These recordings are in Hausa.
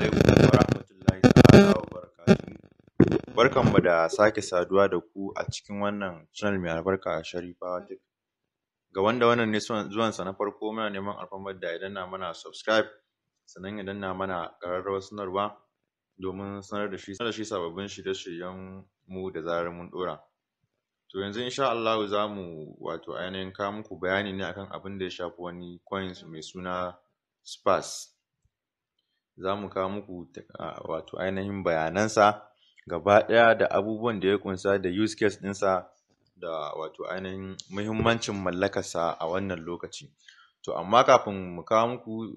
alaikum wa rahmatullahi ta'ala wa barakatuhu. Barkanmu da sake saduwa da ku a cikin wannan channel mai albarka Sharifawa Tech. Ga wanda wannan ne zuwansa na farko muna neman alfarmar da ya danna mana subscribe sannan ya danna mana ƙararrawar sanarwa domin sanar da shi sanar da shi sababbin shirye-shiryen mu da zarar mun ɗora. To yanzu insha Allahu za mu wato ainihin kawo muku bayani ne akan abin da ya shafi wani coins mai suna Spas. Za mu kawo muku wato ainihin bayanansa gaba ɗaya da abubuwan da ya ƙunsa da use case ɗinsa da wato ainihin muhimmancin mallakarsa a wannan lokaci. To amma kafin mu kawo muku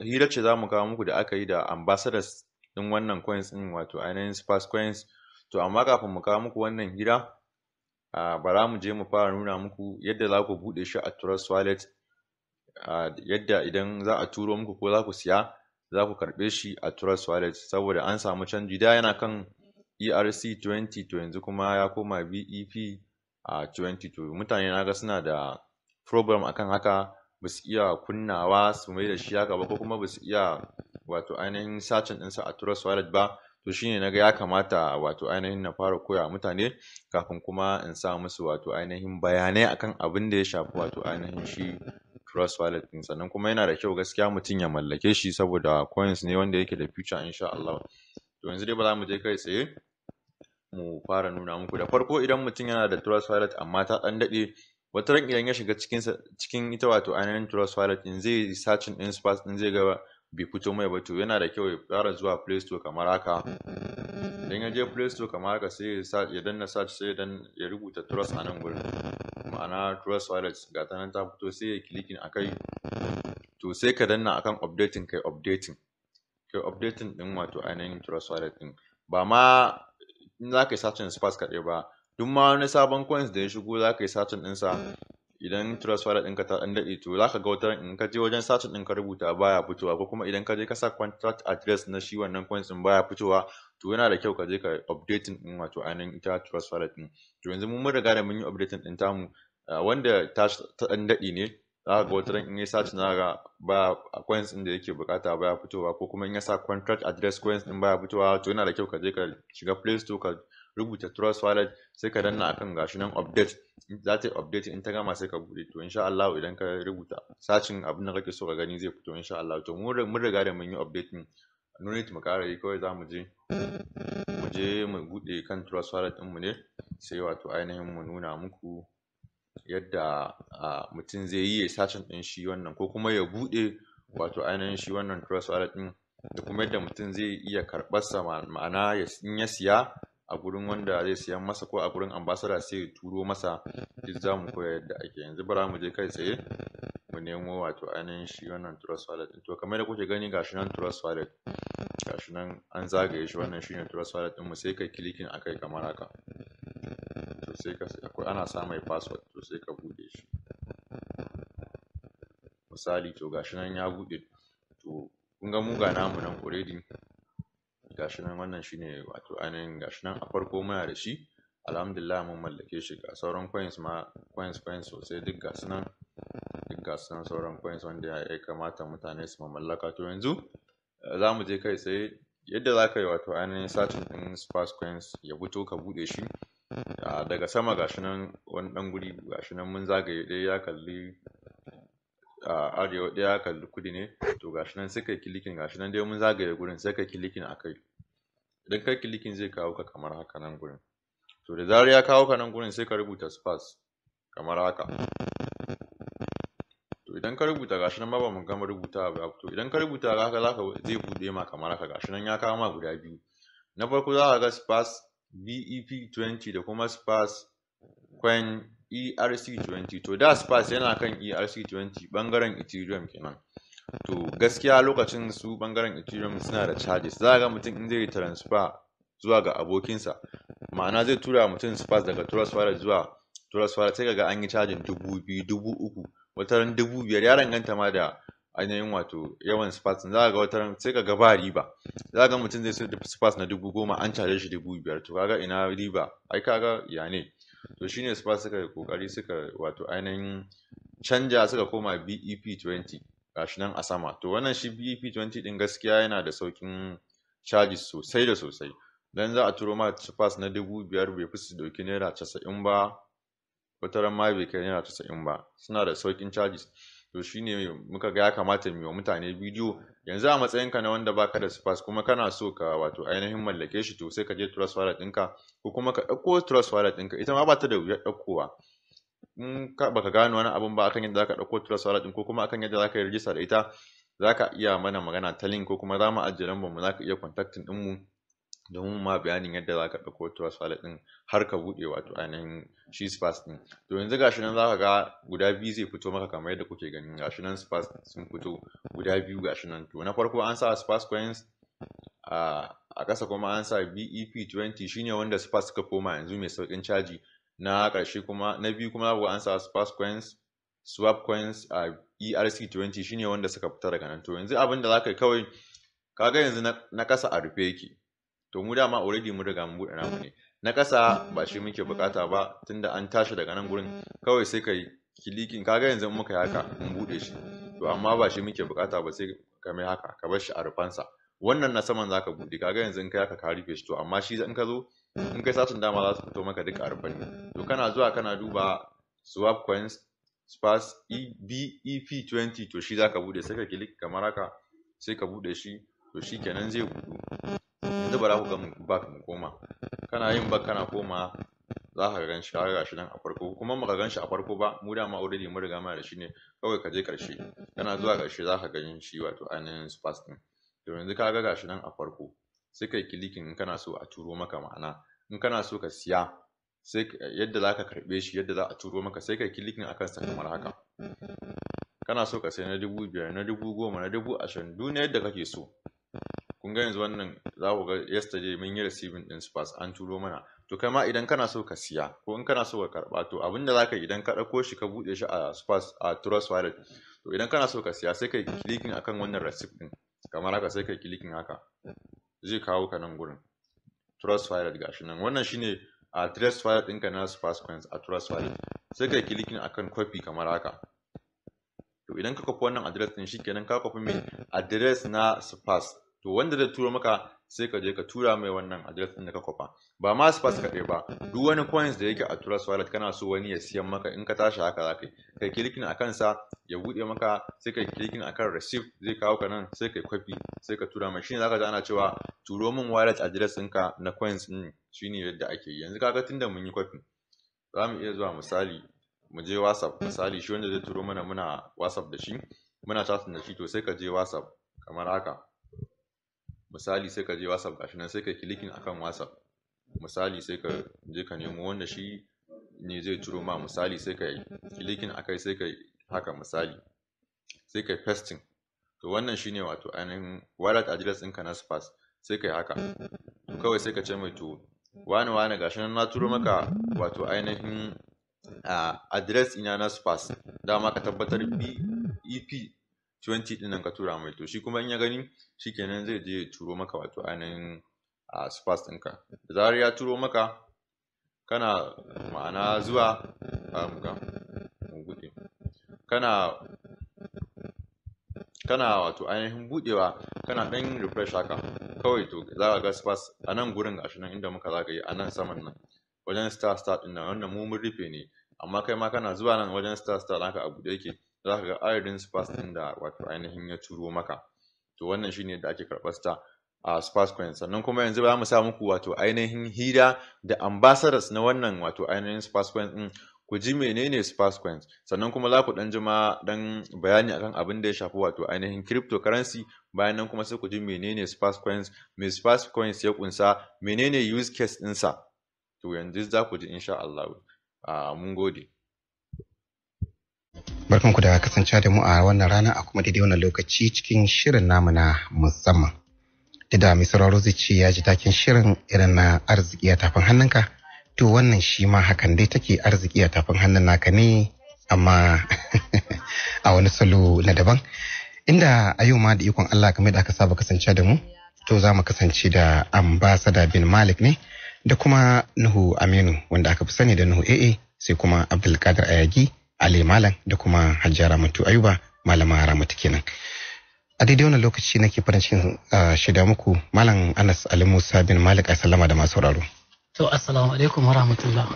hira ce za mu kawo muku da aka yi da ambassadors ɗin wannan coins ɗin wato ainihin Spas coins. To amma kafin mu kawo muku wannan hira bara mu je mu fara nuna muku yadda za ku buɗe shi a Trust Wallet yadda idan za a turo muku ko za ku siya za ku karɓe shi a Trust Wallet saboda an samu canji. Da yana kan ERC20 to yanzu kuma ya koma BEP a 20 to. Mutane na ga suna da problem akan haka ba su iya kunnawa su mai da shi haka ba ko kuma ba su iya wato ainihin searching ɗinsa a Trust Wallet ba. To shine na ga ya kamata wato ainihin na fara koya mutane kafin kuma in sa musu wato ainihin bayanai akan abin da ya shafi wato ainihin shi Trust Wallet ɗin. Sannan kuma yana da kyau gaskiya mutum ya mallake shi saboda coins ne wanda yake da future insha Allah. To yanzu dai ba za mu je kai tsaye mu fara nuna muku. Da farko idan mutum yana da Trust Wallet amma ta ɗan daɗe wata ran idan ya shiga cikin cikin ita wato ainihin Trust Wallet ɗin zai searching ɗin Spas ɗin zai ga bai fito mai ba. To yana da kyau ya fara zuwa Play Store kamar haka. Idan ya je Play Store kamar haka sai ya danna search sai ya rubuta Trust a nan gurin. Ma'ana Trust Wallet ga ta nan ta fito sai ya clicking akai to sai ka danna akan updating kai updating. Kai updating ɗin wato ainihin Trust Wallet ɗin ba ma in za ka yi searching Spas kaɗai ba duk ma wani sabon coins da ya shigo za ka yi searching ɗinsa idan trust wallet ɗinka ta ɗan daɗe to za ka ga wata in ka je wajen searching ɗin ka rubuta baya fitowa ko kuma idan ka je ka sa contract address na shi wannan coins ɗin baya fitowa to yana da kyau ka je ka updating ɗin wato ainihin ita trust wallet ɗin to yanzu mun riga da mun yi updating ɗin tamu wanda ta ɗan daɗe ne za ga wata in ya search na ga ba coins ɗin da yake buƙata baya fitowa ko kuma in ya sa contract address coins ɗin baya fitowa to yana da kyau ka je ka shiga play store ka rubuta trust wallet sai ka danna akan gashi nan update. Za ta yi update in ta gama sai ka buɗe. To insha Allah idan ka rubuta sacin abin da kake so ka gani zai fito insha Allah to mun riga da mun yi updating no need mu ƙara yi kawai za mu je mu je mu buɗe kan trust wallet ɗin mu ne sai wato ainihin mu nuna muku yadda mutum zai yi ya sacin ɗin shi wannan ko kuma ya buɗe wato ainihin shi wannan trust wallet ɗin da kuma yadda mutum zai iya karɓarsa ma'ana in ya siya a gurin wanda zai siyan masa ko a gurin ambassador sai ya turo masa duk za mu koya yadda ake. Yanzu bara mu je kai tsaye mu nemo wato ainihin shi wannan trust wallet to kamar da kuke gani gashi nan trust wallet gashi nan an zagaye shi wannan shine trust wallet din mu sai kai clicking akai kamar haka. Sai ka akwai ana sa mai password to sai ka buɗe shi. Misali to gashi nan ya buɗe to kun ga mu ga namu nan already gashi nan wannan shine wato ainihin gashi nan a farko muna da shi. Alhamdulillah mun mallake shi ga sauran coins ma coins coins sosai duk gasu nan duk gasu nan sauran coins wanda ya kamata mutane su mallaka. To yanzu za mu je kai tsaye yadda za ka yi wato ainihin searching ɗin sparse coins ya fito ka buɗe shi. Daga sama gashi nan wani ɗan guri gashi nan mun zagaye ɗaya ya kalli arewa ɗaya ya kalli kudu ne to gashi nan sai kai kilikin gashi nan dai mun zagaye gurin sai kai kilikin a kai. Idan kai kilikin zai kawo ka kamar haka nan gurin. To da zarar ya kawo ka nan gurin sai ka rubuta spas kamar haka. To idan ka rubuta gashi nan ma ba mu gama rubuta ba to idan ka rubuta haka zaka zai buɗe ma kamar haka. Gashi nan ya kawo ma guda biyu. Na farko za ka ga spas BEP20 da kuma spas coin ERC20 to da spas yana kan ERC20 ɓangaren Ethereum kenan. To gaskiya lokacin su ɓangaren Ethereum suna da charges. Za ga mutum in zai transfer zuwa ga abokinsa ma'ana zai tura mutum spas daga Trust Wallet zuwa Trust Wallet sai ga an yi cajin dubu biyu dubu uku. Wata ran dubu biyar ya danganta ma da ainihin wato yawan spas za ga wata sai ka ga ba riba. Za ga mutum zai sai spas na dubu goma an caje shi dubu biyar. To kaga ina riba? Ai kaga ya ne? To shine spas suka yi ƙoƙari suka wato ainihin canja suka koma BEP20 gashi nan a sama. To wannan shi BEP20 din gaskiya yana da saukin charges sosai da sosai. Dan za a turo ma pass na dubu biyar bai fi su ɗauki naira casa'in ba wata ran ma bai kai naira casa'in ba. Suna da saukin charges. To shine muka ga ya kamata mu yi wa mutane bidiyo. Yanzu a matsayinka na wanda baka da spas kuma kana so ka wato ainihin mallake shi to sai ka je trust wallet ɗinka ko kuma ka ɗauko trust wallet ɗinka. Ita ma ba ta da wuyar ɗaukowa. In ka baka gano wani abun ba akan yadda zaka ɗauko trust wallet ɗin ko kuma akan yadda zaka yi rijista da ita zaka iya mana magana ta link ko kuma za mu ajiye lambar mu zaka iya contacting ɗin mu. Domin ma bayanin yadda za ka ɗauko trust wallet ɗin har ka buɗe wato ainihin shi spas ɗin. To yanzu gashi nan za ka ga guda biyu zai fito maka kamar yadda kuke gani. Gashi nan spas sun fito guda biyu gashi nan. To na farko an sa spas coins a ƙasa kuma an sa BEP20 shine wanda spas suka koma yanzu mai sauƙin caji. Na ƙarshe kuma na biyu kuma an sa spas coins swap coins a ERC20 shine wanda suka fita daga nan. To yanzu abin da za ka yi kawai kaga yanzu na ƙasa a rufe yake. To mu dama already mun riga mun buɗe namu ne. Na ƙasa ba shi muke buƙata ba tunda an tashi daga nan gurin kawai sai kai kilikin. Kaga yanzu in muka yi haka mun buɗe shi. To amma ba shi muke buƙata ba sai ka mai haka ka bar shi a rufansa. Wannan na saman zaka buɗe. Kaga yanzu in kai haka ka rufe shi. To amma shi in ka zo in kai satin dama za su fito maka duka a rufan ne. To kana zuwa kana duba swap coins spas BEP20 to shi zaka buɗe. Sai ka kilik kamar haka sai ka buɗe shi. To shi kenan zai buɗu. Yanzu ba za ku ga back mu koma. Kana yin back kana koma za ka gan shi ka ga shi nan a farko. Kuma baka gan shi a farko ba mu dama already mun riga mana da shi ne. Kawai ka je ƙarshe. Kana zuwa ƙarshe za ka gan shi wato ainihin spas ɗin. To yanzu ka ga gashi nan a farko sai kai kilikin in kana so a turo maka ma'ana. In kana so ka siya sai yadda za ka karɓe shi yadda za a turo maka sai kai kilikin a kansa kamar haka. Kana so ka sai na dubu biyar na dubu goma na dubu ashirin duk yadda kake so. Kun ga yanzu wannan za ku ga yesterday mun yi receiving din spas an turo mana. To kai ma idan kana so ka siya ko in kana so ka karɓa to abin da zaka idan ka ɗauko shi ka buɗe shi a spas a trust wallet to idan kana so ka siya sai kai clicking akan wannan receipt din. Kamar haka sai kai clicking haka. Zai kawo ka nan gurin. Trust wallet gashi nan. Wannan shine a trust wallet ɗinka na spas coins a trust wallet. Sai kai clicking akan copy kamar haka. To idan ka kwafi wannan address din shikenan ka kwafi mai address na spas to wanda zai turo maka sai ka je ka tura mai wannan address din da ka kwafa. Ba ma spas kaɗai ba duk wani coins da yake a trust wallet kana so wani ya siyan maka in ka tashi haka za ka yi. Kai clicking a kansa ya buɗe maka sai kai clicking akan receipt zai kawo ka nan sai kai copy sai ka tura mai. Shine zaka ji ana cewa turo min wallet address ɗinka na coins ɗin shine yadda ake yi. Yanzu kaga tunda mun yi copy za mu iya zuwa misali mu je whatsapp. Misali shi wanda zai turo mana muna whatsapp da shi muna chatting da shi to sai ka je whatsapp kamar haka. Misali sai ka je whatsapp gashi nan sai ka clicking akan whatsapp. Misali sai ka je ka nemo wanda shi ne zai turo ma misali sai ka clicking akai sai ka haka misali. Sai ka pasting. To wannan shine wato ainihin wallet address ɗinka na spas sai ka haka. To kawai sai ka ce mai to wani wani gashi nan na turo maka wato ainihin uh, address ina na spas dama ka tabbatar BEP 20 ɗin nan ka tura mai. To shi kuma in ya gani shikenan zai je turo maka wato ainihin uh, spas ɗinka. Da zarar ya turo maka kana ma'ana zuwa ga buɗe. Kana kana wato ainihin buɗewa kana ɗan refresh haka. Kawai to za ka ga spas a nan gurin gashi nan inda muka zagaye a nan saman nan wajen star star ɗin nan. Wannan mu mun rufe ne. Amma kai ma kana zuwa nan wajen star star haka a buɗe yake. Za ka ga adadin spas ɗin da wato ainihin ya turo maka. To wannan shine da ake karɓar star a spas coin. Sannan kuma yanzu za mu sa muku wato ainihin hira da ambassadors na wannan wato ainihin spas coin ɗin. Ku ji menene spas coins. Sannan kuma za ku dan jima dan bayani akan abin da ya shafi wato ainihin cryptocurrency. Bayan nan kuma sai ku ji menene spas coins me spas coins ya kunsa menene use case ɗinsa. To yanzu za ku ji insha Allah a mun gode. Barkanku da kasance da mu a wannan rana a kuma daidai wannan lokaci cikin shirin namu na musamman. Da mai sauraro zai ce ya ji takin shirin irin na arziki a tafin hannunka to wannan shi ma hakan dai take arziki a tafin hannun naka ne amma a wani salo na daban. Inda a yau ma da ikon Allah kamar da aka saba kasance da mu to za mu kasance da ambasada bin malik ne da kuma nuhu aminu wanda aka fi sani da nuhu aa sai kuma abdulkadir ayagi ali malam da kuma hajjara mutu ayuba malama ramatu kenan a daidai wannan lokaci nake farin cikin ah, shaida muku malam anas ali musa bin malik sallama da masu sauraro To, assalamu alaikum wa rahmatullah.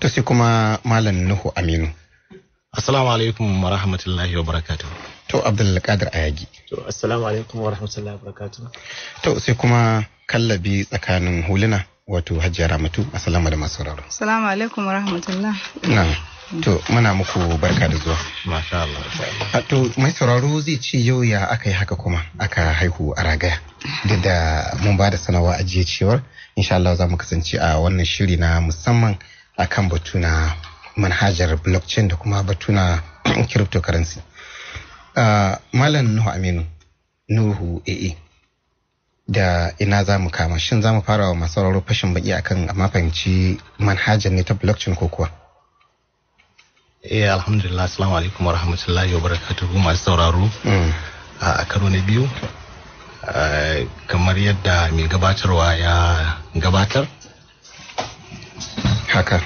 to sai kuma malam nuhu aminu Assalamu alaikum wa rahmatullahi wa barakatuh. to abdulkadir ayagi To, assalamu alaikum wa rahmatullahi wa barakatuh. to sai kuma kallabi tsakanin huluna wato hajjiya ramatu sallama da masu sauraro Assalamu alaikum wa rahmatullah. na to muna muku barka da zuwa Masha Allah. A to mai sauraro zai ce yau ya aka yi haka kuma aka haihu a ragaya. Duk da mun ba da sanarwa a jiya cewar insha Allah za mu kasance a wannan shiri na musamman akan batu na manhajar blockchain da kuma batu na cryptocurrency. Malam Nuhu Aminu, Nuhu AA. Da ina za mu kama shin za mu fara wa masu sauraro fashin baki akan amma fahimci manhajar ne ta blockchain ko kuwa? Eh alhamdulillah assalamu alaikum wa rahmatullahi wa barakatuh masu sauraro Mm. a a karo na biyu kamar yadda mai gabatarwa ya gabatar Haka.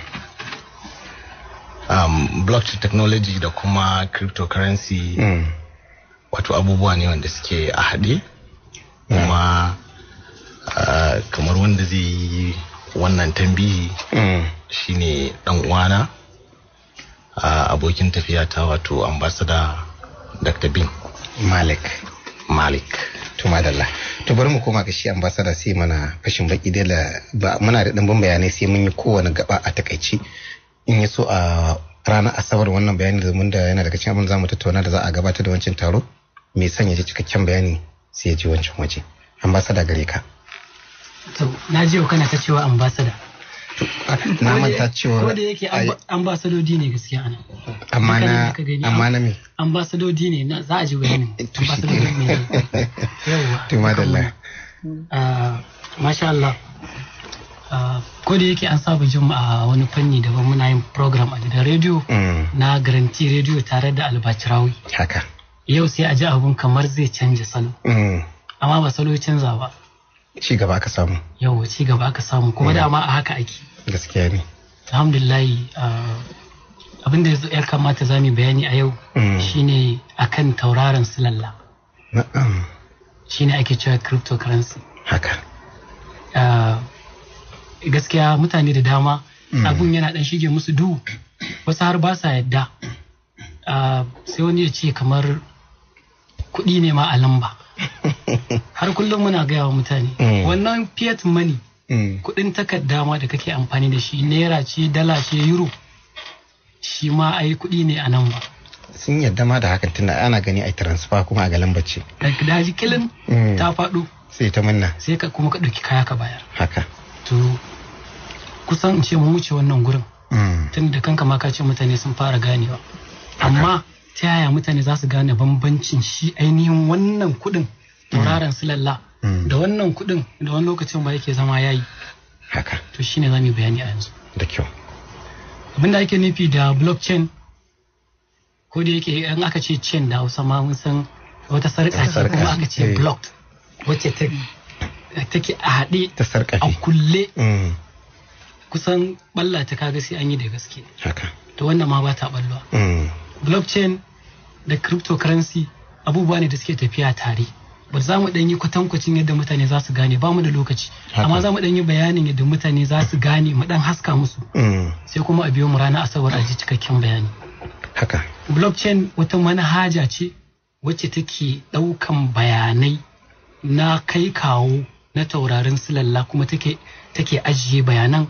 um, blockchain technology da kuma cryptocurrency Mm. wato abubuwa ne wanda suke a haɗe kuma ah, kamar wanda zai yi wannan tambihi Mm. shine dan uwana abokin tafiya ta wato ambassador Dr. Bin Malik. Malik. To madalla. To bari mu koma ga shi ambassador sai mana fashin baki da la- ba muna da dimbin bayanai sai mun yi kowane gaba a takaici. In ya so a ranar asabar wannan bayani da mun da yana daga cikin abin da za mu tattauna da za a gabatar da wancan taro mai sanya ji cikakken bayani sai ya je wancan waje. Ambassador gare ka. To, na ji kana ta cewa ambasada. Na manta cewa Ko da yake amba- ambasadodi ne gaskiya ana. amma na amma na me? Ambasadodi ne, na- za a ji shi Ambasadodi ne. Yawwa. To madalla. Ah, Masha Allah. Ah, Ko da yake an saba jin a wani fanni daban muna yin program a gidan rediyo Mm, na garanti rediyo tare da albacirawi. haka. Yau sai a ji abun kamar zai canja salo. Mm, Amma ba salo canza ba. Ci gaba aka samu. Yau ci gaba aka samu kuma dama a haka ake. Gaskiya ne. alhamdulillahi ah, abin da ya kamata za mu bayani a yau Mm. shine akan tauraron silalla Na'am. shine ake cewa cryptocurrency Haka. Gaskiya mutane da dama Mm. abun yana dan shige musu duhu wasu har ba sa yadda sai wani ya ce kamar kuɗi ne ma a lamba har kullum muna gaya wa mutane Mm. wannan fiat money Mm, kuɗin takarda ma da kake amfani da shi naira ce dala ce euro shi ma ai kuɗi ne a nan ba sun yadda ma da hakan tunda ana gani a transfer kuma a ga lambar ce. da kilin Mm. ta faɗo. Sai ta manna sai ka kuma ka ɗauki kaya ka bayar. Haka. To kusan in ce mun wuce wannan gurin tun da kanka ma ka ce mutane sun fara ganewa. Amma ta yaya mutane za su gane bambancin shi ainihin wannan kuɗin tauraron silalla Mm. da wannan kuɗin da wani lokacin ba yake zama yayi. Haka. To shine za mu yi bayani a yanzu. Da kyau. Abinda ake nufi da blockchain ko da yake in aka ce chain da hausa ma mun san wata sarƙa ce kuma aka ce eh. blocked wacce ta take a haɗe ta a sarƙafe kulle. Mm, kusan balla ta kaga sai an yi da gaske. Haka. To wannan ma ba ta balluwa Mm, blockchain da cryptocurrency abubuwa ne da suke tafiya tare. Ba za mu ɗan yi kwatankwacin yadda mutane za su gane ba mu da lokaci. Amma za mu ɗan yi bayanin yadda mutane za su gane mu ɗan haska musu. Mm, sai kuma a biyo mu ranar asabar a ji cikakken bayani. Haka. Blockchain wata manhaja ce wacce take ɗaukan bayanai na kai kawo na taurarin silalla kuma take take ajiye bayanan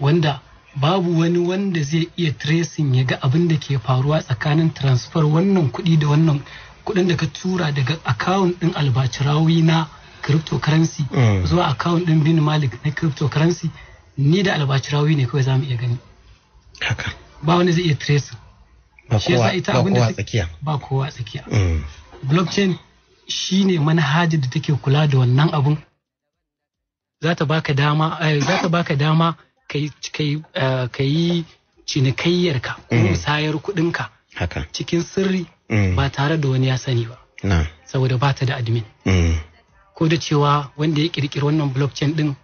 wanda babu wani wanda zai iya tracing ya ga abin da ke faruwa tsakanin transfer wannan kuɗi da wannan kuɗin da ka tura daga account ɗin albacirawi na cryptocurrency Mm. zuwa account ɗin bin malik na cryptocurrency ni da albacirawi ne kawai za mu iya gani. Ba wani zai iya tracing. Ba kowa tsakiya. ba kowa tsakiya. Mm, blockchain shine manhajar da take kula da wannan abun. Za ta baka dama eh, za ta baka dama kai kai eh, cinikayyarka ko Mm. musayar kuɗinka haka. cikin sirri. Ba tare da wani ya sani ba. Saboda ba ta da admin. Mm, ko da cewa wanda ya kirkiri wannan blockchain din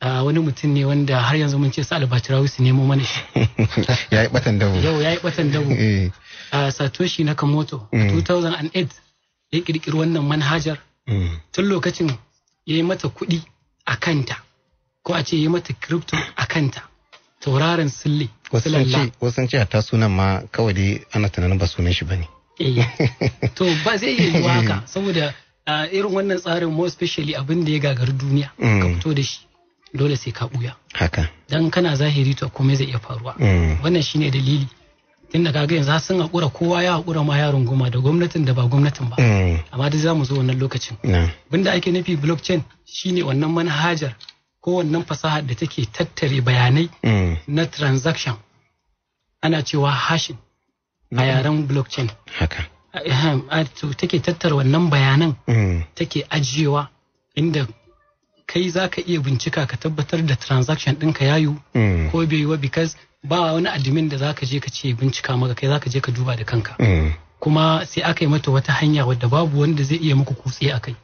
wani mutum ne wanda har yanzu mun ce su albacirawi su nemo mana shi. Ya yi batan dawo yau ya yi batan dabo. Eh, a Satoshi Nakamoto a Mm. 2008 ya kirkiri wannan manhajar. Mm. tun lokacin ya yi mata kuɗi a kanta ko a ce ya yi mata crypto a kanta. Tauraron sille Wasu sun ce hatta sunan ma kawai dai ana tunanin ba sunan shi ba ne. Eh, to ba zai iya yiwuwa haka saboda a irin wannan tsarin more especially abin da ya gagari duniya ka Mm. fito da shi dole sai ka buya Haka. dan kana zahiri to komai zai iya faruwa Mm. wannan shine dalili tunda kaga yanzu sun haƙura kowa ya haƙura ma ya runguma da gwamnatin da ba gwamnatin ba Mm. amma duk za mu zo wannan lokacin abin da ake nufi blockchain shine wannan manhajar ko wannan fasahar da take tattare bayanai Mm. na transaction ana cewa hashing a yaren blockchain Haka. Take tattara wannan bayanan Mm. take ajiyewa inda kai za ka iya bincika ka tabbatar da transaction ɗinka yayu Mm. ko bai yi wa because ba wani admin da za ka je ka ce bincika maka kai za ka je ka duba da kanka Mm. kuma sai aka yi mata wata hanya wadda babu wanda zai iya muku kutse a kai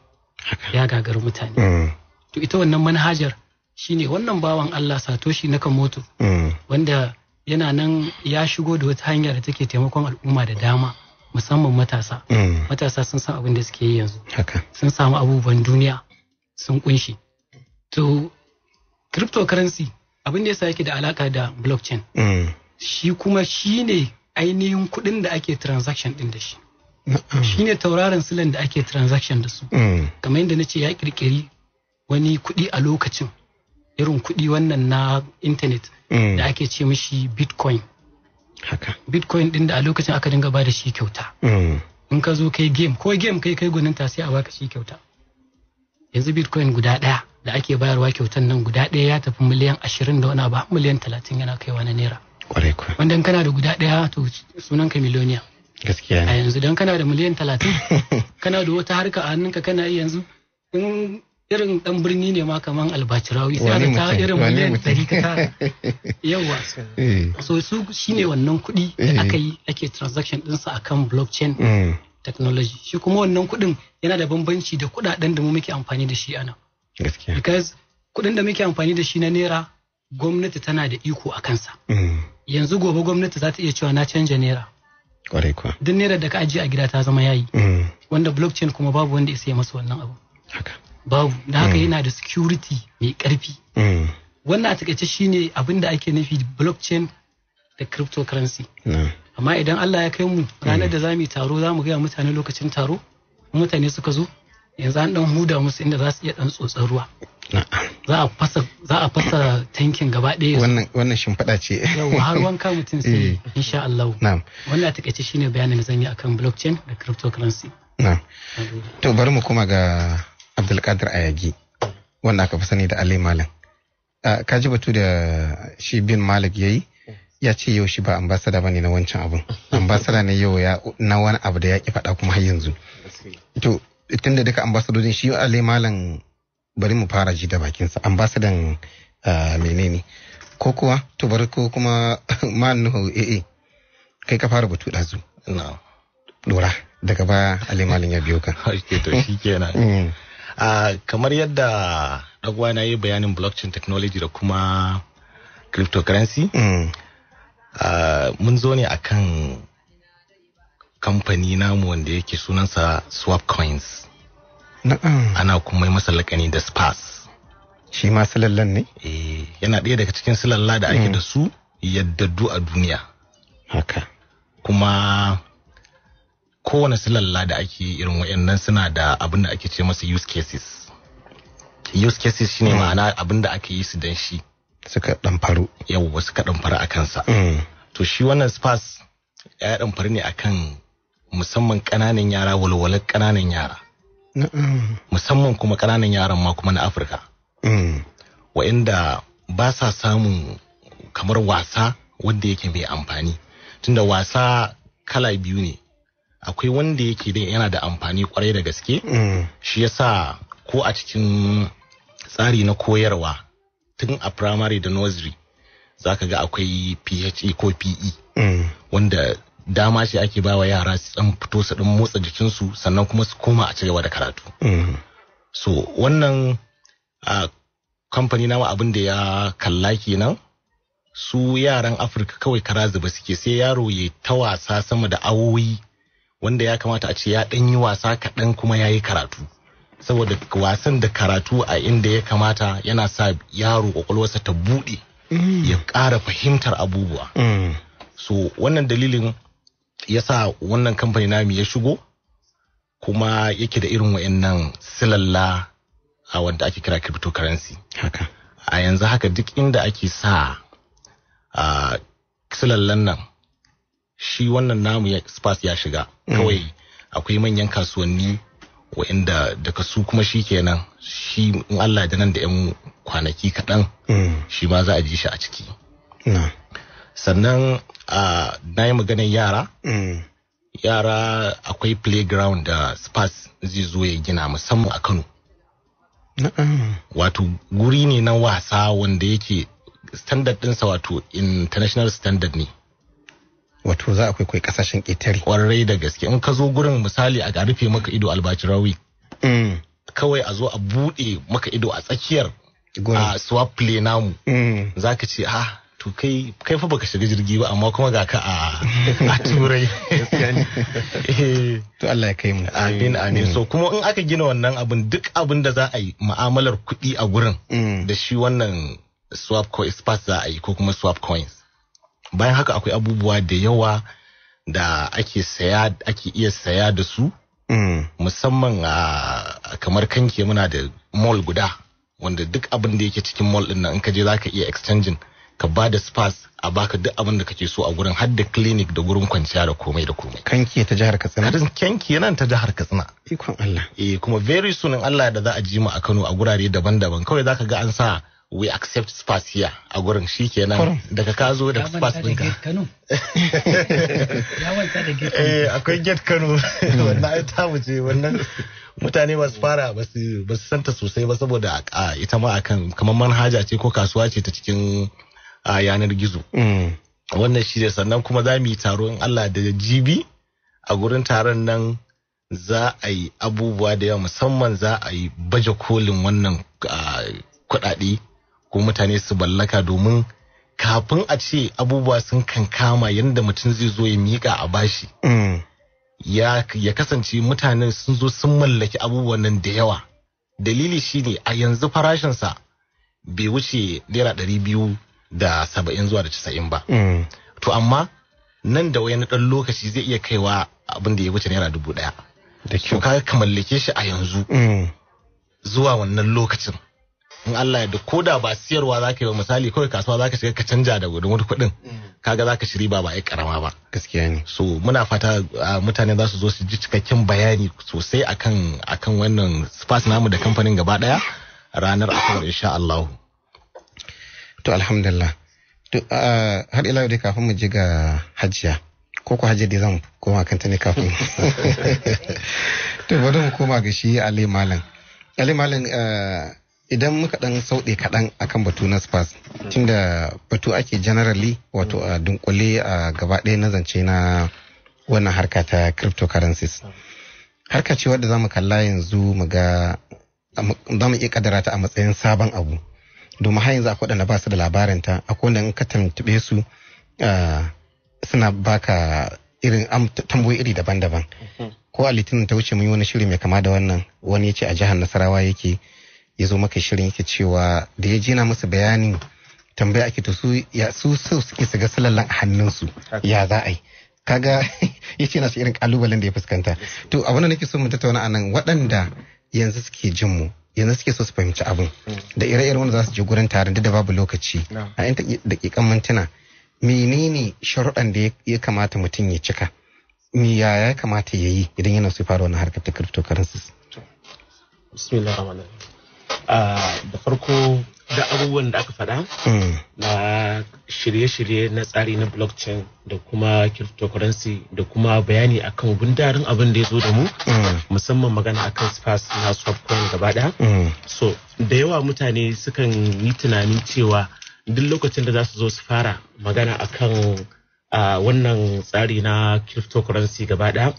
ya gagari mutane Mm. to ita wannan manhajar shine wannan bawan Allah Satoshi Nakamoto Mm. wanda yana nan ya shigo da wata hanya da take taimakon al'umma da dama musamman matasa. Mm. matasa sun san abin da suke yi yanzu. Sun samu abubuwan duniya sun ƙunshi. To cryptocurrency abin da yasa yake da alaka da blockchain Mm. shi kuma shine ainihin kuɗin da ake transaction ɗin da shi. Shine tauraron silan da ake transaction da su. Kamar yadda na ce ya kirkiri wani kuɗi a lokacin. Irin kuɗi wannan na intanet Mm. da ake ce mishi bitcoin Haka. bitcoin ɗin da a lokacin aka dinga ba da shi kyauta Mm. in ka zo kai game ko game kai kai gwaninta sai a baka shi kyauta yanzu bitcoin guda ɗaya da ake bayarwa kyautan nan guda ɗaya ya tafi miliyan ashirin da wani abu har miliyan talatin yana kaiwa na naira Kwarai kuwa. wanda in kana da guda ɗaya to sunanka miliyoniya Gaskiya a yanzu don kana da miliyan talatin kana da wata harka a hannunka kana yi yanzu in irin dan birni ne ma kaman albacirawi sai aka ta mutum? irin miliyan ɗari ka tara yawa Eh. so su shine wannan kuɗi Eh. da aka yi ake transaction ɗinsa akan blockchain Mm. technology shi kuma wannan kuɗin yana da bambanci da kuɗaɗen da mu muke amfani da shi ana because kuɗin da muke amfani da shi na naira gwamnati tana da iko a kansa Mm. yanzu gobe gwamnati za ta iya cewa na canja naira Kwarai kuwa. duk naira da ka ajiye a gida ta zama yayi Mm. wanda blockchain kuma babu wanda ya sai masa wannan abu Haka. Babu da haka Mm. yana da security mai ƙarfi Mm. wannan a taƙaice shine abin da ake nufi blockchain da cryptocurrency Na. amma idan Allah ya kai mu ranar da za mu yi taro za mu gaya mutane lokacin taro mutane suka zo yanzu an dan huda musu inda za su iya dan tsotsar ruwa za a fasa za a fasa tankin gaba ɗaya Wannan wannan shimfiɗa ce. yau har wanka mutum sai Eh. insha Allah Na'am. wannan a taƙaice shine bayanin da zan yi akan blockchain da cryptocurrency Na'am. To bari mu kuma ga Abdulkadir Ayagi wanda aka fi sani da Ali Malam. Ah, Ka ji batu da shi bin Malik ya yi? Ya ce yau shi ba ambasada ba ne na wancan abun. Ambasada ne yau ya na wani abu da ya ki faɗa kuma har yanzu. To tun da duka ambasadodin shi Ali Malam bari mu fara ji da bakinsa. Ambasadan ah, menene? Ko kuwa to bari ko kuma man Nuhu AA kai ka fara batu ɗazu. Dora daga baya Ali Malam ya biyo ka. to shi kenan Mm. Kamar yadda ɗagwa na yi bayanin blockchain technology da kuma cryptocurrency Mm. mun zo ne akan kamfani namu wanda yake sunansa swap coins ana kuma yi masa lakani da spas Shi ma salallan ne? eh, yana ɗaya daga cikin silalla da ake Mm. da su yaddadu a duniya Haka. kuma kowane silalla da ake irin wayannan suna da abin da ake ce masa use cases use cases shine Mm. ma'ana abin da aka yi su dan shi Suka ɗan faru. yau wasu kaɗan fara a kansa Mm. to shi wannan spas ya ɗan fara ne akan musamman ƙananan yara walwalar ƙananan yara musamman kuma ƙananan yaran ma kuma na afirka Mm. wa'inda ba sa samun kamar wasa wanda yake mai amfani tunda wasa kala biyu ne akwai wanda yake da yana da amfani ƙwarai da gaske Mm. shi yasa ko a cikin tsari na koyarwa tun a primary da nursery zaka ga akwai PHE ko PE Mm. wanda dama ce ake bawa yara su dan fito su dan motsa jikinsu sannan kuma su koma a cigaba da karatu Mm. so wannan a kamfani nawa abin da ya kalla kenan su yaran afirka kawai kara zuba suke sai yaro ya ta wasa sama da awoyi wanda ya kamata a ce ya ɗan yi wasa kaɗan kuma ya yi karatu. Saboda wasan da karatu a inda ya kamata yana sa yaro kwakwalwarsa ta buɗe ya ƙara fahimtar abubuwa. Mm. so wannan dalilin ya sa wannan kamfani nami ya shigo kuma yake da irin wa'annan silalla a wanda ake kira cryptocurrency. A yanzu haka duk inda ake sa a silallan nan shi wannan namu ya spas ya shiga. Kawai akwai manyan kasuwanni wa'inda daga su kuma shi kenan shi in Allah da nan da 'yan kwanaki kaɗan Mm. shi ma za a ji shi a ciki. Na. Sannan a na yi maganar yara. Mm. yara akwai playground da spas zai zo ya gina musamman a kano. Wato guri ne na wasa wanda yake standard ɗinsa wato international standard ne. Wato za a kwaikwai ƙasashen ƙetare ƙwarai da gaske. In ka zo gurin misali a rufe maka ido albacirawi. Mm. kawai a zo a buɗe maka ido a tsakiyar gurin. a swap play namu. Mm. za ka ce ah to kai kai fa baka shiga jirgi ba amma kuma ga ka a a turai. Eh, to Allah ya kai mu. Amin amin. So kuma in aka gina wannan abin duk abin da za a yi ma'amalar kuɗi a gurin Mm. da shi wannan swap coin spas za a yi ko kuma swap coins. Bayan haka akwai abubuwa da yawa da ake saya ake iya saya da su. Mm. musamman a kamar kanke muna da mall guda wanda duk abin da yake cikin mall ɗin nan in ka je zaka iya exchanging ka ba da spas a baka duk abin da kake so a gurin har da clinic da gurin kwanciya da komai da komai. Kanki ta jihar Katsina? Hadin kanki nan ta jihar Katsina. Ikon Allah. Eh kuma very soon in Allah da za a ji mu a Kano a gurare daban-daban. Kawai zaka ga an sa we accept spas here a gurin shikenan Kurum. daga ka zo da spas ɗinka. eh akwai get Kano. Wannan ai ta wuce wannan mutane ba su fara ba su ba su santa sosai ba saboda a ita ma akan kamar manhaja ce ko kasuwa ce ta cikin yanar gizo. Mm. wannan shi ne sannan kuma za mu yi taro in Allah da jibi a gurin taron nan za a yi abubuwa da yawa musamman za a yi baje kolin wannan ah, kuɗaɗe ko mutane su ballaka domin kafin a ce abubuwa sun kankama yadda mutum zai zo ya miƙa a bashi. Mm. ya, kasance mutanen sun zo sun mallaki abubuwan nan da yawa. Dalili shine a yanzu farashinsa bai wuce naira ɗari biyu da saba'in zuwa da casa'in ba. Mm. to amma nan da wani ɗan lokaci zai iya kaiwa abin da ya wuce naira dubu ɗaya. Da to kyau kaga ka mallake shi a yanzu. Mm. zuwa wannan lokacin. In Allah ya da ko da ba siyarwa za ka yi misali kawai kasuwa za ka shiga ka canja da wani kuɗin kaga za ka shiri ba ba ya karama ba. Gaskiya ne. So muna fata mutane za su zo su ji cikakken bayani sosai akan akan wannan spas namu da kamfanin gaba ɗaya ranar asabar insha Allah. To alhamdulillah. To har ila yau dai kafin mu ji ga hajiya ko ko hajiya dai zan koma kanta ne kafin. To bari mu koma ga shi Ali Malam. Ali Malam idan muka dan sauɗe kaɗan akan batu na spas tunda batu ake generally wato a dunkule a gaba ɗaya na zance na wannan harka ta cryptocurrencies. Harka ce wadda za mu kalla yanzu mu ga za mu iya kadara ta a matsayin sabon abu. Domin har yanzu akwai waɗanda ba su da labarinta akwai wanda in ka tuntuɓe su suna baka irin am- tambayoyi iri daban-daban. Ko a litinin ta wuce mun yi wani shiri mai kama da wannan wani ya ce a jihar nasarawa yake ya zo maka shirin yake cewa da ya jina musu bayanin tambaya ake to su ya su suke su ga salallan a hannunsu ya za a yi? Kaga ya ce nasu irin kalubalen da ya fuskanta. To abin da nake so mu tattauna a nan waɗanda yanzu suke jin mu yanzu suke so su fahimci abin da ire-iren wanda za su je gurin taron da babu lokaci a yan daƙiƙan mintuna menene sharuɗan da ya- kamata mutum ya cika? Me ya ya kamata ya yi idan yana so ya fara wannan harkar ta cryptocurrencies? Bismillah rahman da farko da abubuwan da aka faɗa Mm, na shirye-shirye na tsari na blockchain da kuma cryptocurrency da kuma bayani akan gundarin abin da ya zo da mu mm, musamman magana akan spas na swapcoin gaba ɗaya. Mm, so da yawa mutane sukan yi tunanin cewa duk lokacin da za su zo su fara magana akan a wannan tsari na cryptocurrency gaba ɗaya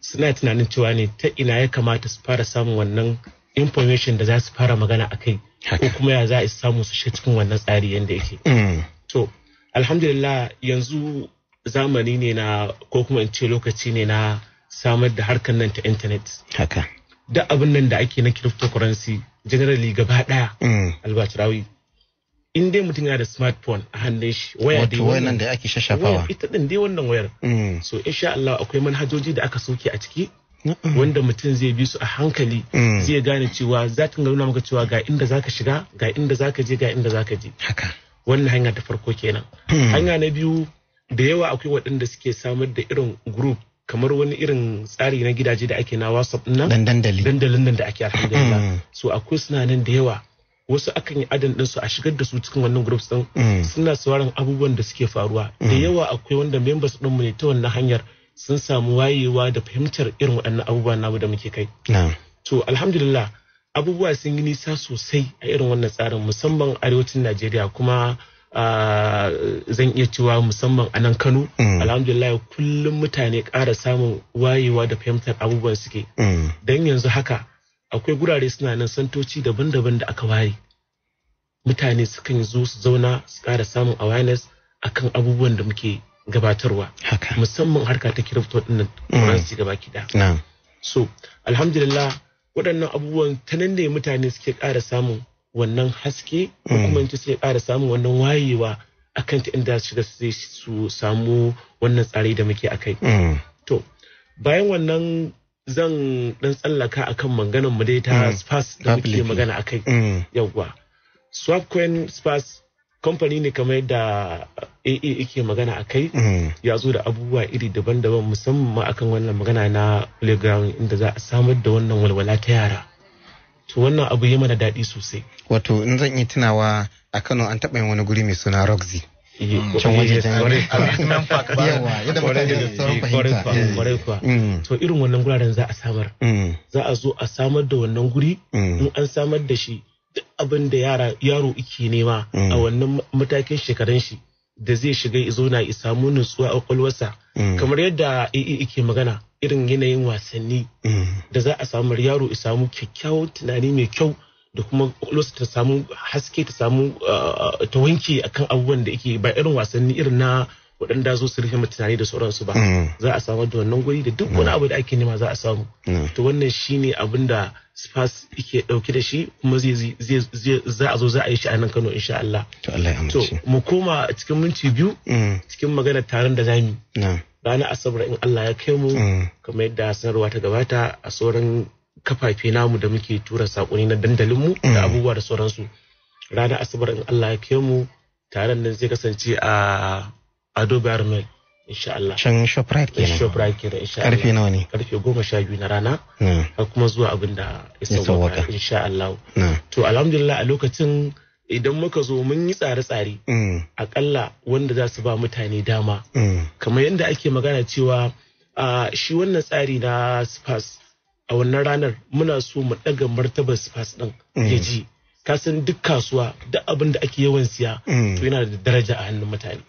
suna tunanin cewa ne ta ina ya kamata su fara samun wannan information da za su fara magana a kai ko kuma ya za a samu su shi cikin wannan tsari yadda yake. Mm, to alhamdulillah yanzu zamani ne na ko kuma in ce lokaci ne na samar da harkar nan ta internet. Haka. Da abin nan da ake na cryptocurrency generally gaba ɗaya Mm. albashirawi in dai mutum yana da smartphone a hannun shi waya dai wannan da ake shashafawa. Ita din dai wannan wayar. Mm. so insha Allah akwai manhajoji da aka soke a ciki. Wanda mutum zai bi su a hankali Mm. zai gane cewa za ta nuna maka cewa ga inda zaka shiga ga inda zaka je ga inda zaka je. Haka. Wannan hanya ta farko kenan. Hanya na biyu da yawa akwai waɗanda suke samar da irin group kamar wani irin tsari na gidaje da ake na whatsapp nan. Dandali. Dandalin nan da ake alhamdulillah. So akwai suna nan da yawa. Wasu akan yi adan ɗinsu a shigar da su cikin wannan groups din Mm. suna sauraron abubuwan da suke faruwa. Da yawa akwai wanda members ɗinmu ne ta wannan hanyar sun samu wayewa da fahimtar irin waɗannan abubuwan namu da muke kai. To alhamdulillah abubuwa sun yi nisa sosai a irin wannan tsarin musamman arewacin najeriya kuma zan iya cewa musamman a nan kano. Mm. alhamdulillah kullum mutane ƙara samun wayewa da fahimtar abubuwan suke. Mm. don yanzu haka akwai gurare suna nan santoci daban-daban da aka ware mutane sukan zo su zauna su ƙara samun awareness akan abubuwan da muke gabatarwa musamman harka ta kirifto ɗin nan Mm. currency gaba na So, alhamdulillah waɗannan abubuwan ta nan ne mutane suke ƙara samun wannan haske ko Mm. kuma suke ƙara samun wannan wayewa akan ta inda shiga su su samu wannan tsari da muke akai. Mm. To, bayan wannan zan ɗan tsallaka akan maganan mu dai ta spas da muke magana akai. Yawwa. Swapcoin spas kamfani ne kamar yadda AA yake magana akai. Mm. ya zo da abubuwa iri daban-daban musamman akan wannan magana na playground inda za a samar da wannan walwala ta yara to wannan abu ya mana daɗi sosai wato in zan iya tunawa a Kano an taɓa yin wani guri mai suna Roxy can waje da sauran Kwarai fahimta kuwa, Eh. Mm. to irin wannan guraren za a samar Mm. za a zo a samar da wannan guri Mm. in an samar da shi duk abin da yara yaro ike nema Mm. a wannan matakin shekarun shi da zai shiga zauna ya samu nutsuwa a kwakwalwarsa Mm. kamar yadda AA ike magana irin yanayin wasanni Mm. da za a samu yaro ya samu kyakkyawan tunani mai kyau da kuma kwakwalwarsa ta samu haske ta samu uh, ta wanke akan abubuwan da yake ba irin wasanni irin na waɗanda zo su rufe mu tunani da sauransu ba Mm. za a samar da wannan guri da duk wani abu da ake nema za a samu Mm. to wannan shine abin da spas yake ɗauke da shi kuma zai za a zo za a yi shi a nan Kano insha Allah to Allah ya to amince mu koma cikin minti biyu Mm. cikin maganar taron da za mu ranar asabar in Allah ya kai mu Mm. kamar yadda sanarwa ta gabata a sauran kafafe namu da muke tura saƙonni na dandalinmu Mm. da abubuwa da sauransu ranar asabar in Allah ya kai mu taron nan zai kasance a Ado Barmel insha Allah can Shoprite kenan. Shoprite kenan insha ƙarfe Allah nawa ne? Karfe goma sha biyu na rana na. har kuma zuwa abin da ya sauwaka. insha Allah to alhamdulillah a lokacin idan muka zo mun yi tsare-tsare Mm. akalla wanda za su ba mutane dama. Mm. kamar yadda ake magana cewa shi wannan tsari na spas a wannan ranar muna so mu ɗaga martabar spas ɗin ya ji. Kasan duk kasuwa duk abin da ake yawan siya Mm. to yana da daraja a hannun mutane.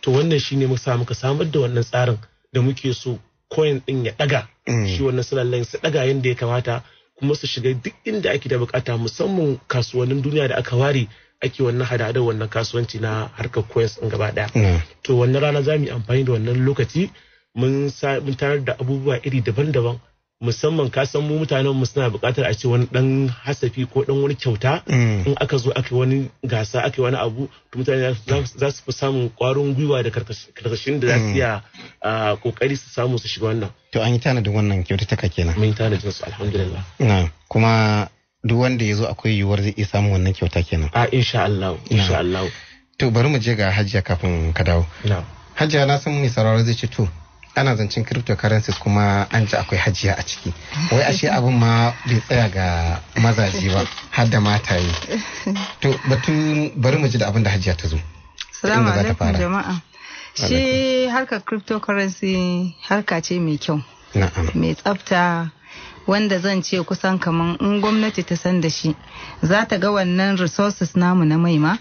To wannan shine muka muka samar da wannan tsarin da muke so coin ɗin ya ɗaga. Mm. shi wannan sulallen su ɗaga yadda ya kamata kuma su shiga duk inda ake da buƙata musamman kasuwannin duniya da aka ware ake wannan hada-hadar wannan kasuwanci na harkar coins ɗin gaba ɗaya. Na to wannan rana za mu yi amfani da wannan lokaci mun tarar da abubuwa iri daban-daban musamman ka san mu mutanen mu suna buƙatar a ce wani dan hasafi ko dan wani kyauta. Mm. in aka zo aka wani gasa aka wani abu to mutane za- su fi samun ƙwarin gwiwa da karkash- ƙarƙashin da za su iya ah, ƙoƙari su samu su shiga wannan. To an yi tanadin wannan kyaututtuka kenan. Mun yi tanadin su alhamdulillah. Na kuma duk wanda ya zo akwai yiwuwar zai iya samun wannan kyauta kenan. A insha Allah insha Allah. To bari mu je ga hajiya kafin ka dawo. Hajiya na san mai sauraro zai ce to ana zancen cryptocurrencies kuma an ji akwai hajiya a ciki. Wai ashe abin ma bai tsaya ga mazaje ba har da mataye. To batun bari mu ji da abin da hajiya ta zo. Salamu alaikum jama'a. Shi harkar cryptocurrency harka ce mai kyau, mai tsafta wanda zan ce kusan kaman in gwamnati ta san da shi za ta ga wannan resources namu na mai ma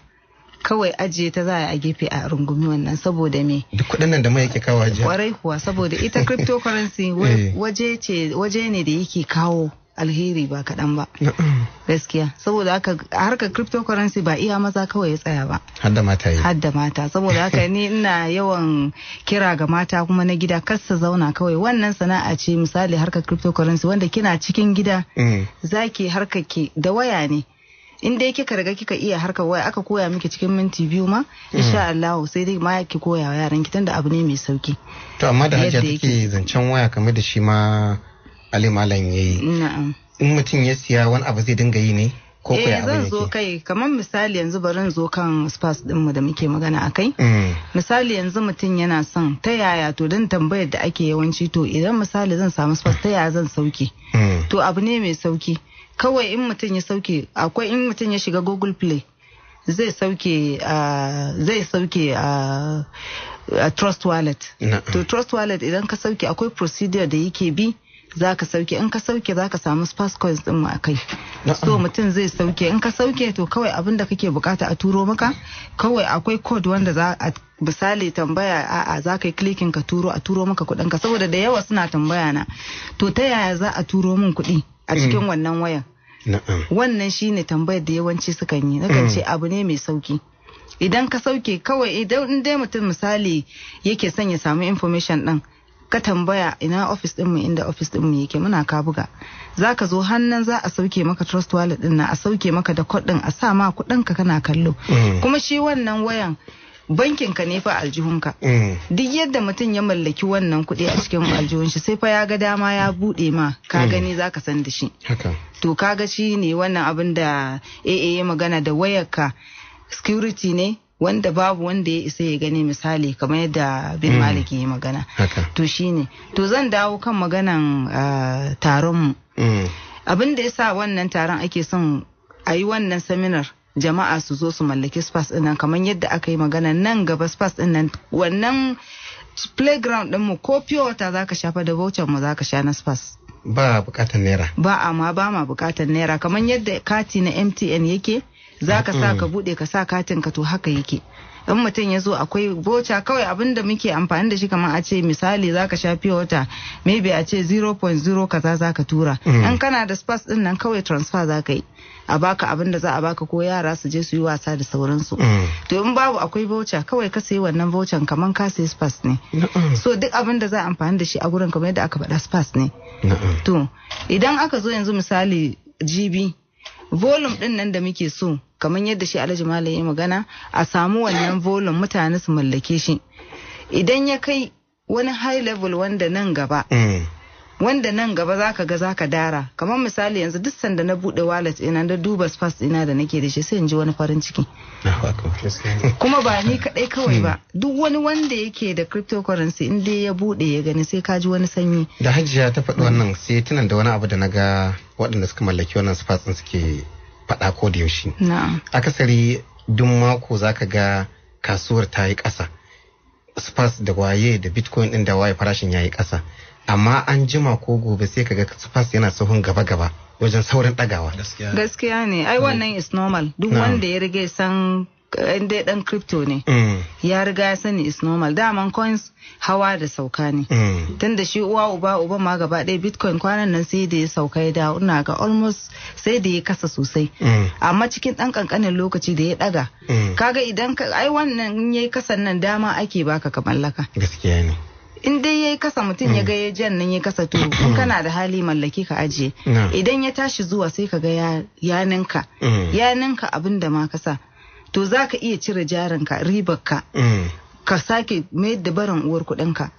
kawai ajiye ta za a gefe a rungumi wannan saboda me? Duk kuɗin nan da mai yake kawo hajiya. Kwarai kuwa saboda ita cryptocurrency Eh. waje ce waje ne da yake kawo alheri ba kaɗan ba. Gaskiya. Saboda haka harkar cryptocurrency ba iya maza kawai ya tsaya ba. Har da mata yi. Har da mata. Saboda haka ni ina yawan kira ga mata kuma na gida kar su zauna kawai. Wannan sana'a ce misali harkar cryptocurrency wanda kina cikin gida Mm. zaki harkar ki da waya ne. In dai kika riga kika iya harkar waya aka koya miki cikin minti biyu ma insha Allah sai dai ma ki koya wa yaran ki tunda abu ne mai sauƙi. To amma da Yadda take zancen waya kamar da shi ma Ali Malam yayi na'am. In mutum ya siya wani abu zai dinga yi ne? Ko eh kuya zan abin zo yake? kai kamar misali yanzu bari in zo kan spas dinmu da muke magana akai Mm. misali yanzu mutum yana son ta yaya? To don tambayar da ake yawanci to idan misali zan samu spas ta yaya zan sauke? Mm. to abu ne mai sauƙi. Kawai in mutum ya sauke akwai in mutum ya shiga google play zai sauke ah, zai sauke ah, ah, trust wallet. To trust wallet idan ka sauke akwai procedure da yake bi za ka sauke. In ka sauke za ka samu spas coins din mu a kai. Na'am. so mutum zai sauke. In ka sauke to kawai abin da kake buƙata a turo maka kawai akwai code wanda za a misali tambaya a'a za ka yi clicking ka turo a turo maka kuɗin ka saboda da yawa suna tambaya na to ta yaya za a turo min kuɗi? A cikin wannan wayan. Wannan shine tambayar da yawanci sukan yi. Nakan ce abu ne mai sauƙi. Idan ka sauke kawai idan dai mutum misali yake son ya samu information din ka tambaya ina office din mu inda office din mu yake muna ka buga. Zaka zo hannun za a sauke maka trust wallet din na a sauke maka da din a sa ma kuɗin ka kana kallo. Mm. kuma shi wannan wayan bankin ka ne fa aljihunka Mm. duk yadda mutum ya mallaki wannan kuɗi a cikin aljihun shi sai fa ya ga dama ya buɗe ma ka gani zaka san da shi. Haka. to kaga shi ne wannan abin da AA ya magana da wayarka security ne wanda babu wanda ya isa ya gani misali kamar yadda bin maliki ya magana. To shi ne. To zan dawo kan maganan ah, taron mu. Mm. abin da ya sa wannan taron ake son a yi wannan seminar jama'a su zo su mallaki spas ɗin nan kamar yadda aka yi magana nan gaba spas ɗin nan wannan playground din mu ko pure water zaka shafa da voucher mu zaka sha na spas. Ba buƙatar naira. ba a ma ba ma buƙatar naira. Kamar yadda kati na mtn yake za ka sa ka buɗe ka sa katin ka to haka yake. In mutum ya zo akwai boca kawai abin da muke amfani da shi kamar a ce misali za ka sha pure water maybe a ce 0.0 kaza za ka tura. In kana da spas ɗin nan kawai transfer za ka yi. A baka abin da za a baka ko yara su je su yi wasa da sauransu Mm. to in babu akwai voucher kawai ka sayi wannan voucher kamar ka sayi spas ne so duk abin da za a amfani da shi a gurin kamar yadda aka faɗa spas ne. To, idan aka zo yanzu misali GB, volume ɗin nan da muke so, kamar yadda shi Alhaji Malam ya magana, a samu wannan volume mutane su mallake shi. Idan ya kai wani high level wanda nan gaba, Mm. Wanda nan gaba zaka ga zaka dara, kamar misali yanzu duk sanda na buɗe wallet ina da duba spas ina da nake da shi sai in ji wani farin ciki. Kuma ba ni kaɗai kawai ba, duk wani wanda yake da cryptocurrency in dai ya buɗe ya gani sai ka ji wani sanyi. Da hajiya ta faɗi wannan sai tunan da wani abu da na ga waɗanda suka mallaki wannan spatsin suke faɗa ko da yaushe. Na'am. Akasari duk mako zaka ga kasuwar ta yi ƙasa. Spas da waye da bitcoin ɗin da waye farashin ya yi ƙasa. Amma an jima ko gobe sai ka ga spas yana sahun gaba-gaba wajen saurin ɗagawa. gaskiya ne, ai wannan is normal. Duk wanda ya riga san in dai dan crypto ne, Mm. ya riga ya sani is normal. Daman coins hawa da sauka ne. Mm. Tun da shi uwa uba uba ma gaba ɗaya bitcoin kwanan nan sai da ya sauka ya dawo ina ga almost sai da ya kasa sosai. Mm. Amma cikin ɗan ƙanƙanin lokaci da ya ɗaga. Mm. Kaga idan ka ai wannan in yayi kasan nan dama ake baka ka mallaka. Gaskiya ne. In dai yayi kasa mutum ya ga ya jan nan ya kasa to in kana da hali mallaki ka ajiye. Idan ya tashi zuwa sai ka ga ya ninka. Mm. ya ninka abin da ma ka sa. To za ka iya cire jarinka ribarka Mm. ka sake mayar da barin uwar kuɗinka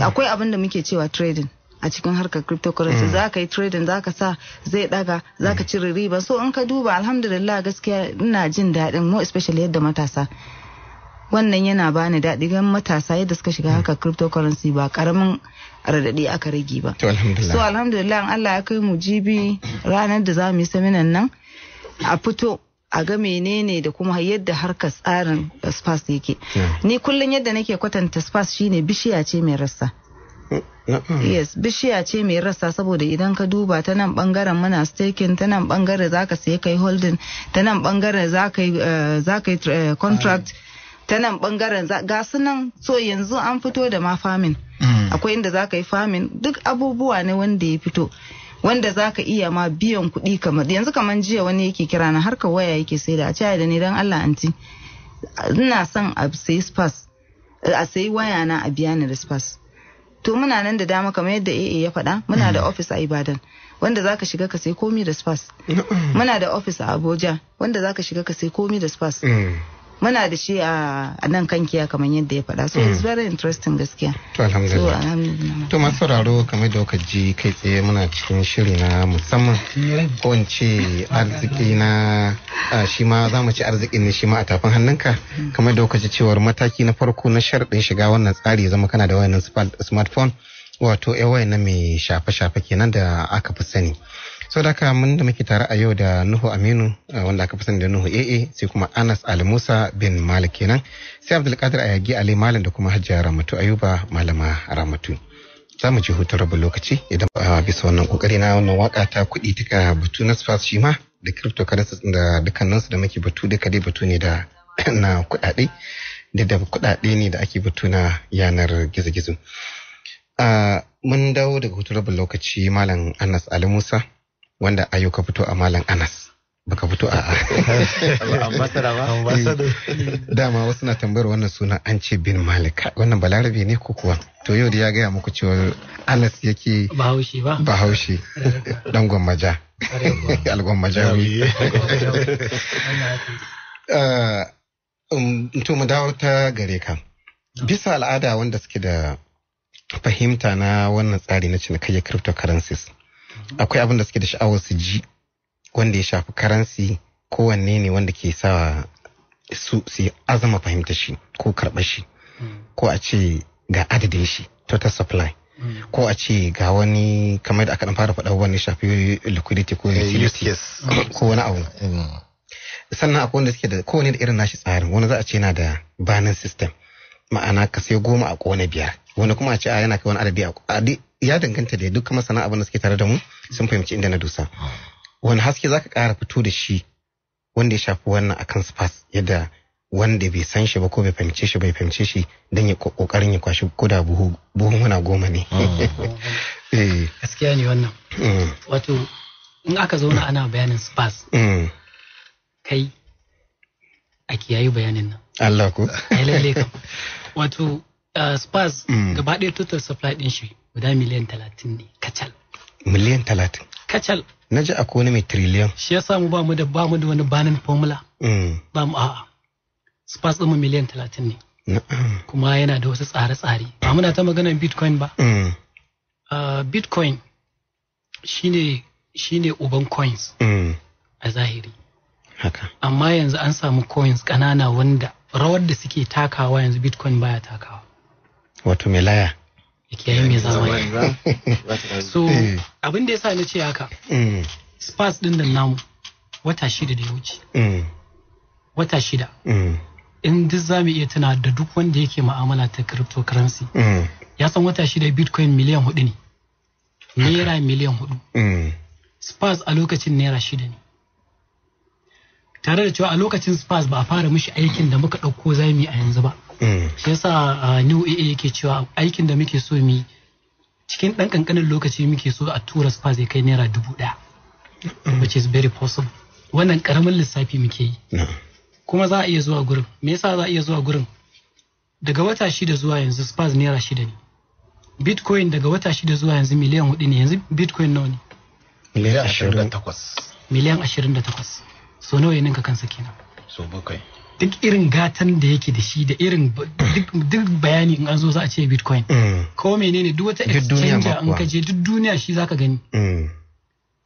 akwai abin da muke cewa trading a cikin harkar cryptocurrency. Za ka yi trading za ka sa zai daga za ka cire riba. So in ka duba alhamdulillah gaskiya ina jin daɗin more especially yadda matasa wannan yana bani daɗi gan matasa yadda suka shiga harkar cryptocurrency ba ƙaramin radadi aka rage ba. So alhamdulillah Allah ya kai mu jibi ranar da za mu yi seminan nan a fito a ga menene da kuma yadda harkar tsarin spas yake. Ni kullum yadda nake kwatanta spas shine bishiya ce mai rassa. Na'am. yes bishiya ce mai rassa saboda idan ka duba ta nan ɓangaren muna staking ta nan ɓangaren zaka sai kai holding ta nan ɓangaren zaka yi eh, eh, contract. Ta nan ɓangaren za- ga su nan so yanzu an fito da ma farming. Mm. akwai inda za ka yi famin duk abubuwa ne wanda ya fito wanda zaka iya ma biyan kuɗi kamar yanzu kamar jiya wani yake kira na harka waya yake sai da a ce da ni dan Allah anti ina son a sayi spas a sayi waya na a biya ni da spas. To muna nan da dama kamar yadda AA ya faɗa muna da office a Ibadan wanda zaka shiga ka sai komi da spas. Muna da office a Abuja wanda zaka shiga ka sai komi da spas. Mm. Muna da shi a nan kan kiya kamar yadda ya faɗa. So it's very interesting gaskiya. To alhamdulillah. To masu sauraro kamar da kuka ji kai tsaye muna cikin shiri na musamman. Ko in ce arziki na shi ma za mu ci arzikin ne shi ma a tafin hannunka. Kamar da kuka ji cewar mataki na farko na sharɗin shiga wannan tsari zama kana da wayannan smartphone wato ya wayan na mai shafe-shafe kenan da aka fi sani. Sau da mun da muke tare a yau da Nuhu Aminu wanda aka fi da Nuhu AA sai kuma Anas Ali Musa bin Malik kenan sai Abdulkadir Ayagi Ali Malam da kuma Hajiya Ramatu Ayuba Malama Ramatu. za mu ji hutun rabin lokaci idan ba bisa wannan ƙoƙari na wannan waƙa ta kuɗi duka batu na spas shi ma da cryptocurrencies da dukkaninsu da muke batu duka dai batu ne da na kuɗaɗe da da kuɗaɗe ne da ake batu na yanar gizo-gizo. Mun dawo daga hutun rabin lokaci malam Anas Ali Musa wanda ayo ka fito a malam Anas. Baka fito a ambassador ba? Ambassador. Dama wasu na tambayar wannan suna an ce bin Malik. Wannan balarabe ne ko kuwa? To yau da ya gaya muku cewa Anas yake bahaushe ba? Bahaushe. Dan gwammaja algwammajawi Ah, um, to mu dawo ta gare ka. Bisa al'ada wanda suke da fahimta na wannan tsari na cinikayyar cryptocurrencies akwai abin da suke da sha'awar su ji wanda ya shafi currency kowanne ne wanda ke sa su su yi azama fahimta shi ko karɓar shi. Ko a ce ga adadin shi total supply. Ko a ce ga wani kamar da aka dan fara faɗa wani shafi liquidity ko utility yes. ko wani abu. Mm. sannan akwai wanda suke da kowane da irin nashi tsarin. Wani za a ce yana da banin system. Ma'ana ka sai goma a ƙone biyar. Wani kuma a ce a yana kai wani adadi ya danganta da duk masana abin da suke tare da mu sun fahimci inda na dusa wani haske zaka ƙara fito da shi wanda ya shafi wannan akan spas yadda wanda bai san shi ba ko bai fahimce shi bai fahimce shi don ya ko- ƙoƙarin ya kwashi koda buhu buhunhuna goma ne. Eh, gaskiya ne wannan. Mm, wato in aka zauna ana bayanin spas mm. kai a kiyayi bayanin nan. Allah ko. Ai lalle kam. Wato uh, spas Mm. gaba ɗaya total supply ɗin shi. Guda miliyan talatin ne kacal. Miliyan talatin? Kacal. Na ji akwai wani mai triliyan shi ya samu ba mu da ba mu da wani banin formula. Mm, ba mu a'a. Spas ɗin mu miliyan talatin ne. Kuma yana da wasu tsare-tsare. Ba muna ta maganar bitcoin ba. Mm, uh, bitcoin shine shine uban coins mm, a zahiri. Haka. Amma yanzu an samu coins ƙanana wanda rawar da suke takawa yanzu bitcoin baya takawa. Wato mai laya? Yayin mai zamani so Eh. abin da yasa na ce haka Mm, spas ɗin nan namu wata shida da ya wuce. Mm, wata shida. Mm, in duk za mu iya tuna da duk wanda yake ma'amala ta cryptocurrency. Mm, ya san wata shida bitcoin miliyan huɗu ne. Naira miliyan huɗu mm, spas a lokacin naira shida ne. Tare da cewa a lokacin spas ba a fara mishi aikin da muka ɗauko za mu yi a yanzu ba. Shi yasa a new AA yake cewa aikin da muke so mu cikin ɗan ƙanƙanin lokaci muke so a tura spas ya kai naira dubu ɗaya. Which is very possible. Wannan ƙaramin lissafi muke yi. Kuma za a iya zuwa gurin. Me yasa za a iya zuwa gurin? Daga wata shida zuwa yanzu spas naira shida ne. Bitcoin daga wata shida zuwa yanzu miliyan huɗu ne. Yanzu bitcoin nawa ne? Miliyan ashirin da takwas. Miliyan ashirin da takwas. So nawa ya ninka kansa kenan? So bakwai. Duk irin gatan da yake da shi da irin ba- duk, duk bayani in an zo za a ce bitcoin. Mm, ko menene duk wata Duk duniya exchange ma in kuwa. ka je duk duniya shi zaka gani. Mm,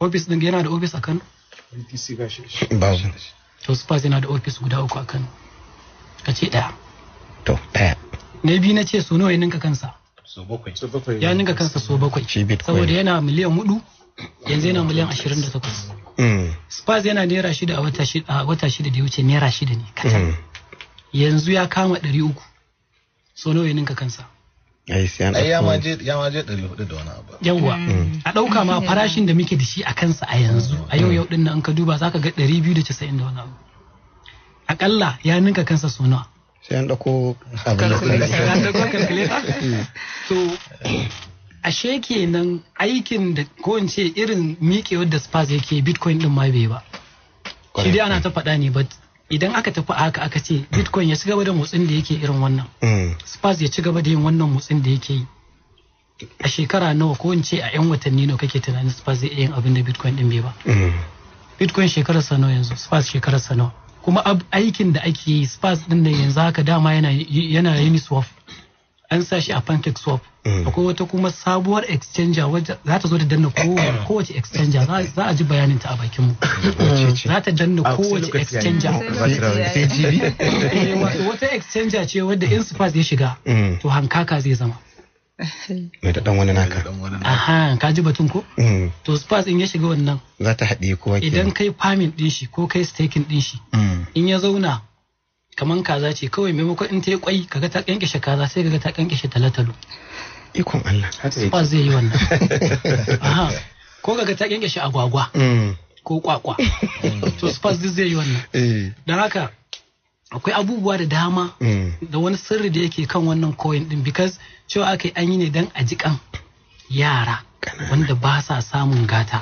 office din yana da office a Kano? NPC gashi babu to Spurs yana da office guda uku a Kano. Ka ce ɗaya to ɗaya. Na biyu na ce so nawa ya ninka kansa? So bakwai. So bakwai ya ninka kansa so bakwai. Saboda yana miliyan huɗu yanzu yana miliyan ashirin da takwas. Mm, Spurs yana naira shida a wata shida a wata shida da ya wuce naira shida ne kacal. Mm. yanzu ya kama ɗari uku. So nawa ya ninka kansa? Ai sai an ai ya ɗauko- ma je ya ma je ɗari huɗu da wani abu. Yawwa. A ɗauka ma farashin da muke da shi a kansa a yanzu a yau yau ɗin nan ka duba zaka ga ɗari biyu da casa'in da wani abu. Aƙalla ya ninka kansa so nawa. Sai an ɗauko abin da Ka so ashe kenan aikin da ko in ce irin miƙewar da spas yake bitcoin din ma bai ba. Shi dai ana ta faɗa ne but idan aka tafi haka aka ce bitcoin ya ci gaba da motsin da yake irin wannan Mm. spas ya ci gaba da yin wannan motsin da yake yi. A shekara nawa ko in ce a 'yan watanni nawa kake tunanin spas zai yin abin da bitcoin din bai ba? Mm. bitcoin shekarar sa nawa yanzu? Spas shekarar sa nawa? Kuma aikin da ake yi spas din da yanzu haka dama yana yana uniswap an sa shi a pancake swap. Mm. akwai wata kuma sabuwar exchanger wadda za ta zo da danna kowa- kowace exchanger. Za- a ji bayanin ta a bakin mu za ta danna kowace exchanger. Eh, wata exchanger ce wadda in ya shiga Mm. to hankaka zai zama. Mai da dan wani naka. aha ka ji batun ko? Mm. to spas in ya shiga wannan za ta haɗe kowa ke idan kai farming din shi ko kai staking din shi in ya zauna kaman kaza ce kawai maimakon in ta yi kwai kaga ta kankashe kaza sai kaga ta kankashe talatalo ikon Allah. Spas zai yi wannan. Aha. Ko kaga ta kankashe agwagwa Mm. ko kwakwa. To spas duk zai yi wannan. Eh. don haka akwai abubuwa da dama Mm. da wani sirri da yake kan wannan coin din because cewa aka yi an yi ne don a jikan yara wanda ba sa samun gata.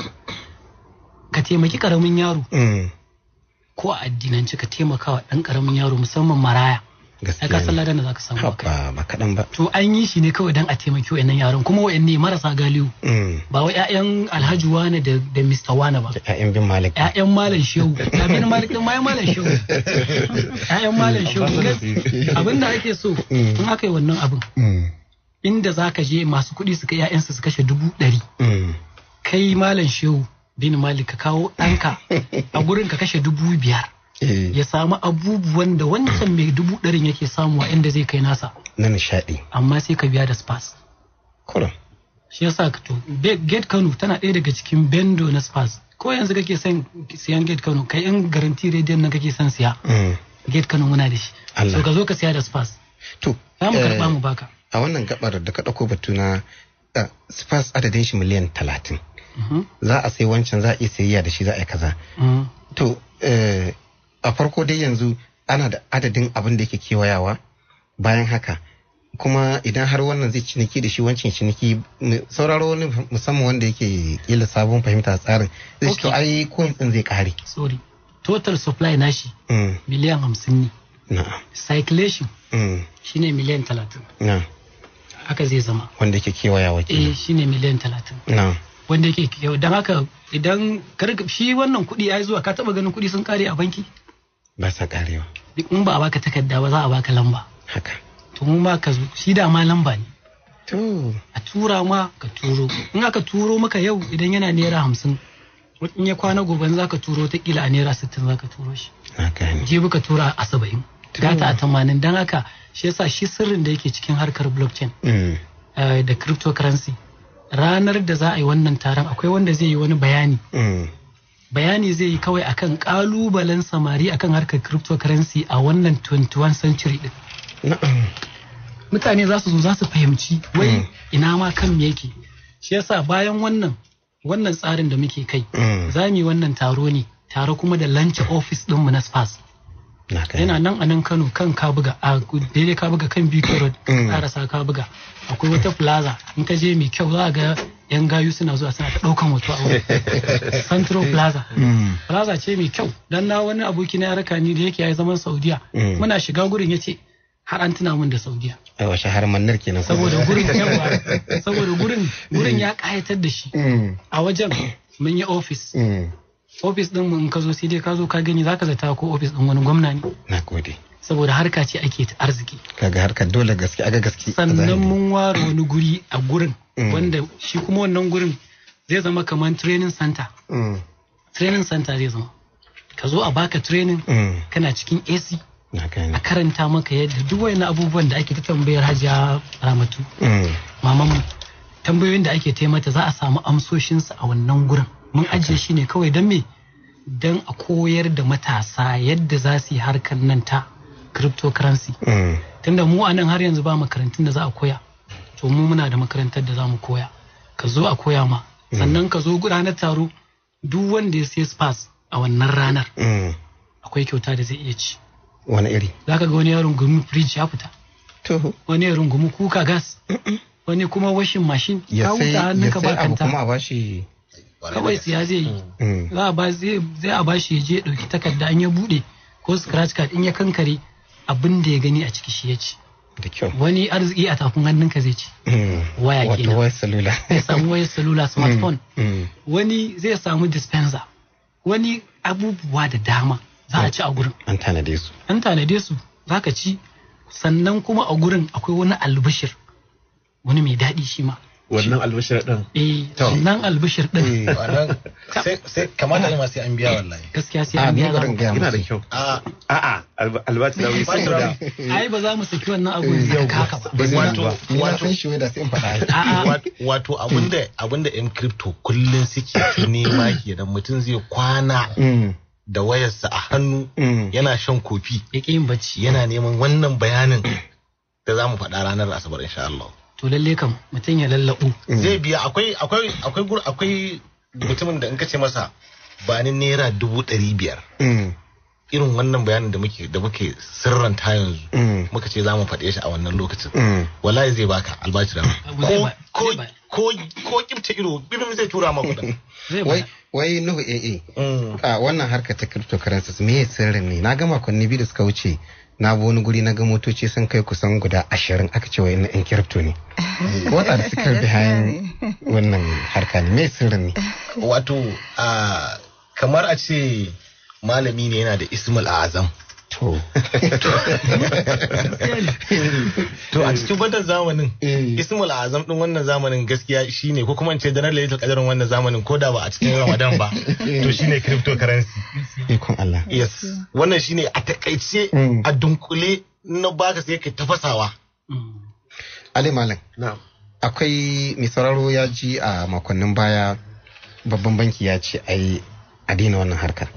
Ka taimaki ƙaramin yaro. Mm. Ko a addinance ka taimaka wa ɗan ƙaramin yaro musamman maraya. Ya gaskiya ka san ladan da zaka samu kai. Ba kaɗan ba. To an yi shi ne kawai don a taimaki wa'annan yaran kuma wa'anne marasa galihu. Mm. ba wai 'ya'yan alhaji wane da da mr wane ba. Ƴaƴan bin malik. 'ya'yan malam shehu. Abin malik din ma malam shehu? 'ya'yan malam shehu. Abin da ake so in aka yi wannan abin Mm. inda za ka je masu kuɗi su kai 'ya'yansu su kashe dubu ɗari. Mm. kai malam shehu bin malik ka kawo ɗanka a gurin ka kashe dubu biyar. Eh, ya samu abubuwan da wancan mai dubu ɗarin yake samu a inda zai kai nasa. Na nishaɗi. Amma sai ka biya da spas kurum. Shi yasa ka to gate kano tana ɗaya daga cikin bendo na spas ko yanzu kake son siyan gate kano? Kai in garanti rediyon nan kake son siya. Mm. gate kano muna da shi. So ka zo ka siya da spas to za mu eh, karɓa mu baka. a wannan gabar da ka ɗauko batu na uh, spas adadin shi miliyan talatin. Za a sai wancan za a iya sayayya da shi za a yi kaza. To eh, a farko dai yanzu ana da adadin abin da yake kewayawa. Bayan haka kuma idan har wannan zai ciniki da shi wancan ciniki sauraro wani musamman wanda yake kila sabon fahimta tsarin zai to ai coins din zai kare sorry. Total supply nashi Mm, miliyan hamsin ne. Circulation mm, shine miliyan talatin. Haka zai zama. Wanda yake kewayawa eh kenan shine miliyan talatin. Na'am. Wanda yake yau don haka idan shi wannan kuɗi ya zuwa ka taɓa ganin kuɗi sun kare a banki? Ba sa karewa duk in ba a baka takarda ba za a baka lamba. Haka. To mun ba ka zo shi da ma lamba ne. To. A tura ma ka turo. In aka turo maka yau idan yana naira hamsin in ya kwana gobe za ka turo ta kila a naira sittin za ka turo shi. Na gane jibi ka tura a saba'in. Gata a tamanin. Don haka shi yasa shi sirrin da yake cikin harkar blockchain Mm, eh, da cryptocurrency. Ranar da za a yi wannan taron akwai wanda zai yi wani bayani. Mm, bayani zai yi kawai akan kalubalen samari akan harkar cryptocurrency a wannan 21 century din. Mutane za su zo za su fahimci wai Mm. ina ma kan me yake. Shi yasa bayan wannan wannan tsarin da muke kai Mm, za mu yi wannan taro ne tare kuma da lunch office ɗinmu na spas yana nan a nan kano kan kabuga a daidai kabuga kan bk road Mm. karasa kabuga akwai wata plaza in ka je mai kyau za ga yan gayu suna zuwa suna ta ɗaukan hoto a wurin. Central plaza. Mm, plaza ce mai kyau. Dan na wani aboki na ya raka ni da yake ya zaman saudiya. Mm. muna shiga gurin ya ce har an tuna min da saudiya. Yawa shahar mannar kenan. Saboda gurin yawa saboda gurin gurin ya kayatar da shi. A wajen mun yi ofis. Ofis din mu in ka zo sai dai ka zo ka gani zaka zata ko ofis din wani gwamna ne. Na gode. Saboda harka ce ake ta arziki. Kaga harkar dole gaske aga gaske sannan mun ware wani guri a gurin Mm. wanda shi kuma wannan gurin zai zama kamar training center. Mm, training center zai zama. Ka zo a baka training mm, kana cikin AC a karanta maka yadda duk wani abubuwan da ake ta tambayar hajiya ramatu. Mamanmu tambayoyin da ake taimata za a samu amsoshinsu a wannan gurin. Mun ajiye shi ne kawai don me? Don a koyar da matasa yadda za su yi harkar nan ta cryptocurrency. Mm, tunda mu a nan har yanzu ba makarantun da za a koya. To mu muna da makarantar da za mu koya. Ka zo a koya ma. Sannan ka zo ranar taro duk wanda ya sai spas a wannan ranar mm. akwai kyauta da zai iya ci. Wani iri? Za ka ga wani yaron gumi fridge ya fita. Wani yaron gumi kuka gas. Wani kuma washin mashin ya ka sai wuta ya hannunka sai ba abu kuma a bashi kawai siya zai yi. Mm. za a ba zai zai a bashi ya je ya ɗauki takarda in ya buɗe ko scratch card in ya kankare abin da ya gani a ciki shi ya ci. Da kyau. Wani arziki a tafin hannunka zai ci. Mm. waya wato kenan. wayar salula. Zai samu wayar salula smartphone. Mm. wani zai samu dispenser. Wani abubuwa da dama za a ci a gurin. An tanade su. An tanade su za ka ci. Sannan kuma a gurin akwai wani albishir. Wani mai daɗi shi ma. Wannan albashir din? Eh To. wannan albishir ɗin wannan sai sai kamata ne ma sai an biya wallahi. gaskiya sai a an ni biya za barin mu gaya yana da kyau. A a'a albashir da saboda ai ba za mu saki wannan abun da haka ba. Wato- wato shi wai da sai in faɗa wato abin da abin da yan crypto kullun suke nema kenan mutum zai kwana Mm. da wayarsa a hannu Mm. yana shan kofi ya ƙi yin bacci. yana neman wannan bayanin da za mu faɗa ranar asabar insha Allah. To lalle kam mutum ya lallaɓu zai biya akwai akwai akwai gur akwai mutumin da in ka ce masa ba ni naira dubu ɗari biyar Mm. irin wannan bayanin da muke da muke sirranta yanzu Mm. muka ce za mu faɗe shi a wannan lokacin Mm. wallahi zai baka albashi da ko ba- ko ko ko kibta ido bibim zai tura ma kuɗin wai wai nuhu AA Mm. a wannan harkar ta cryptocurrencies me sirrin ne na ga makonni biyu da suka wuce na bi wani guri na ga motoci sun kai kusan guda ashirin. Aka ce wai na yan crypto ne. What are the secret behind wannan harka ne. Me sirrin ne? Wato kamar a ce malami ne yana da ismul azam to. To a cikin wannan zamanin Eh. ismul azam din wannan zamanin gaskiya shine ko kuma in ce daren lailatul qadarin wannan zamanin ko da ba a cikin ramadan ba to shine cryptocurrency. Ikon Allah. Yes. Wannan shine a taƙaice Mm. a dunkule na baka sai kai tafasawa Mm. Ali Malam. Na'am. Akwai mai sauraro ya ji a makonnin baya babban banki ya ce ai a daina wannan harkar.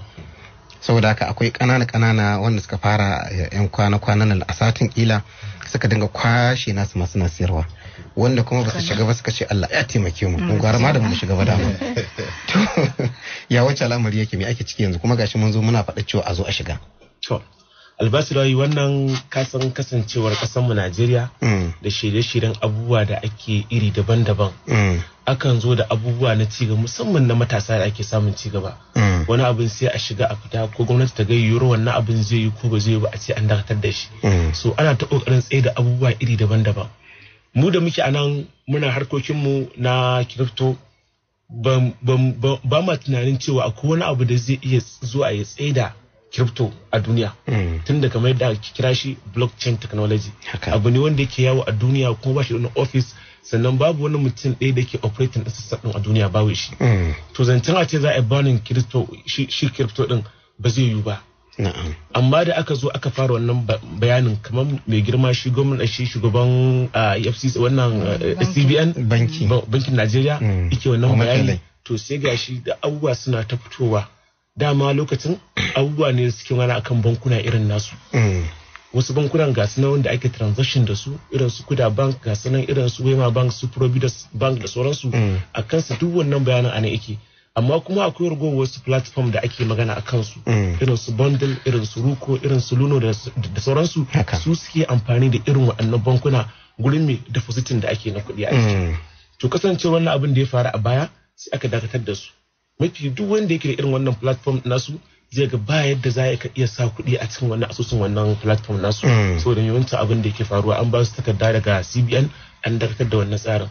Saboda haka akwai ƙanana ƙanana wanda suka fara eh, yan kwana kwanan nan a satin kila suka dinga kwashe nasu masu na siyarwa. Wanda kuma ba su shiga ba suka ce Allah ya taimake mu. Mun gwara ma da mu shiga ba dama. To ya wace al'amari yake me ake ciki yanzu? Kuma gashi mun zo muna faɗa cewa a zo a shiga. To albasirayi wannan kasan kasancewar kasanmu najeriya Mm, da shirye-shiryen abubuwa da ake iri daban-daban. Mm, akan zo da abubuwa na cigaba musamman na matasa da ake samun cigaba mm, wani abin sai a shiga a fita ko gwamnati ta ga yiwuwar wannan abin zai yi ko ba zai yi ba a ce an dakatar da shi. So ana ta ƙoƙarin tsaye da abubuwa iri daban-daban. Mu da muke a nan muna harkokinmu na kirifto ba- ba- ba ba ma tunanin cewa akwai wani abu da zai iya zuwa ya tsaye da kirifto a duniya. Mm. tun da kamar yadda ake kira shi blockchain technology. Haka. abu ne wanda yake yawo a duniya kuma ba shi da wani office sannan babu wani mutum ɗaya da ke operating ɗin system ɗin a duniya babu shi. Mm, to zancen a ce za a yi banin crypto shi shi crypto ɗin ba zai yiwu ba. Na'am. Amma da aka zo aka fara wannan ba- bayanin kamar mai girma shi gwamnati shi shugaban EFCC wannan CBN banki. Ba- bankin Najeriya Mm. yake wannan Muhammad bayani. Ali. to sai gashi da abubuwa suna ta fitowa. Dama lokacin abubuwa ne suke wani akan bankuna irin nasu. Mm, wasu bankunan ga su nan wanda ake transaction da su irin su kuda bank ga nan irin su wema bank su providus bank da sauransu. Mm. a kansu duk wannan bayanan ana yake. Amma kuma akwai ragowar wasu platform da ake magana a kansu. Mm. irin su bundle irin su ruko irin su luno da su- da sauransu. Su suke amfani da irin waɗannan bankuna gurin mai depositin da ake na kuɗi a ciki. To kasance wannan abin da ya faru a baya sai aka dakatar da su. Mafi duk wanda yake da irin wannan platform nasu zai ga ba yadda za ka iya sa kuɗi a cikin wannan asusun wannan platform nasu. Mm. saboda yawancin abin da yake faruwa an ba su takarda daga CBN an dakatar da wannan tsarin.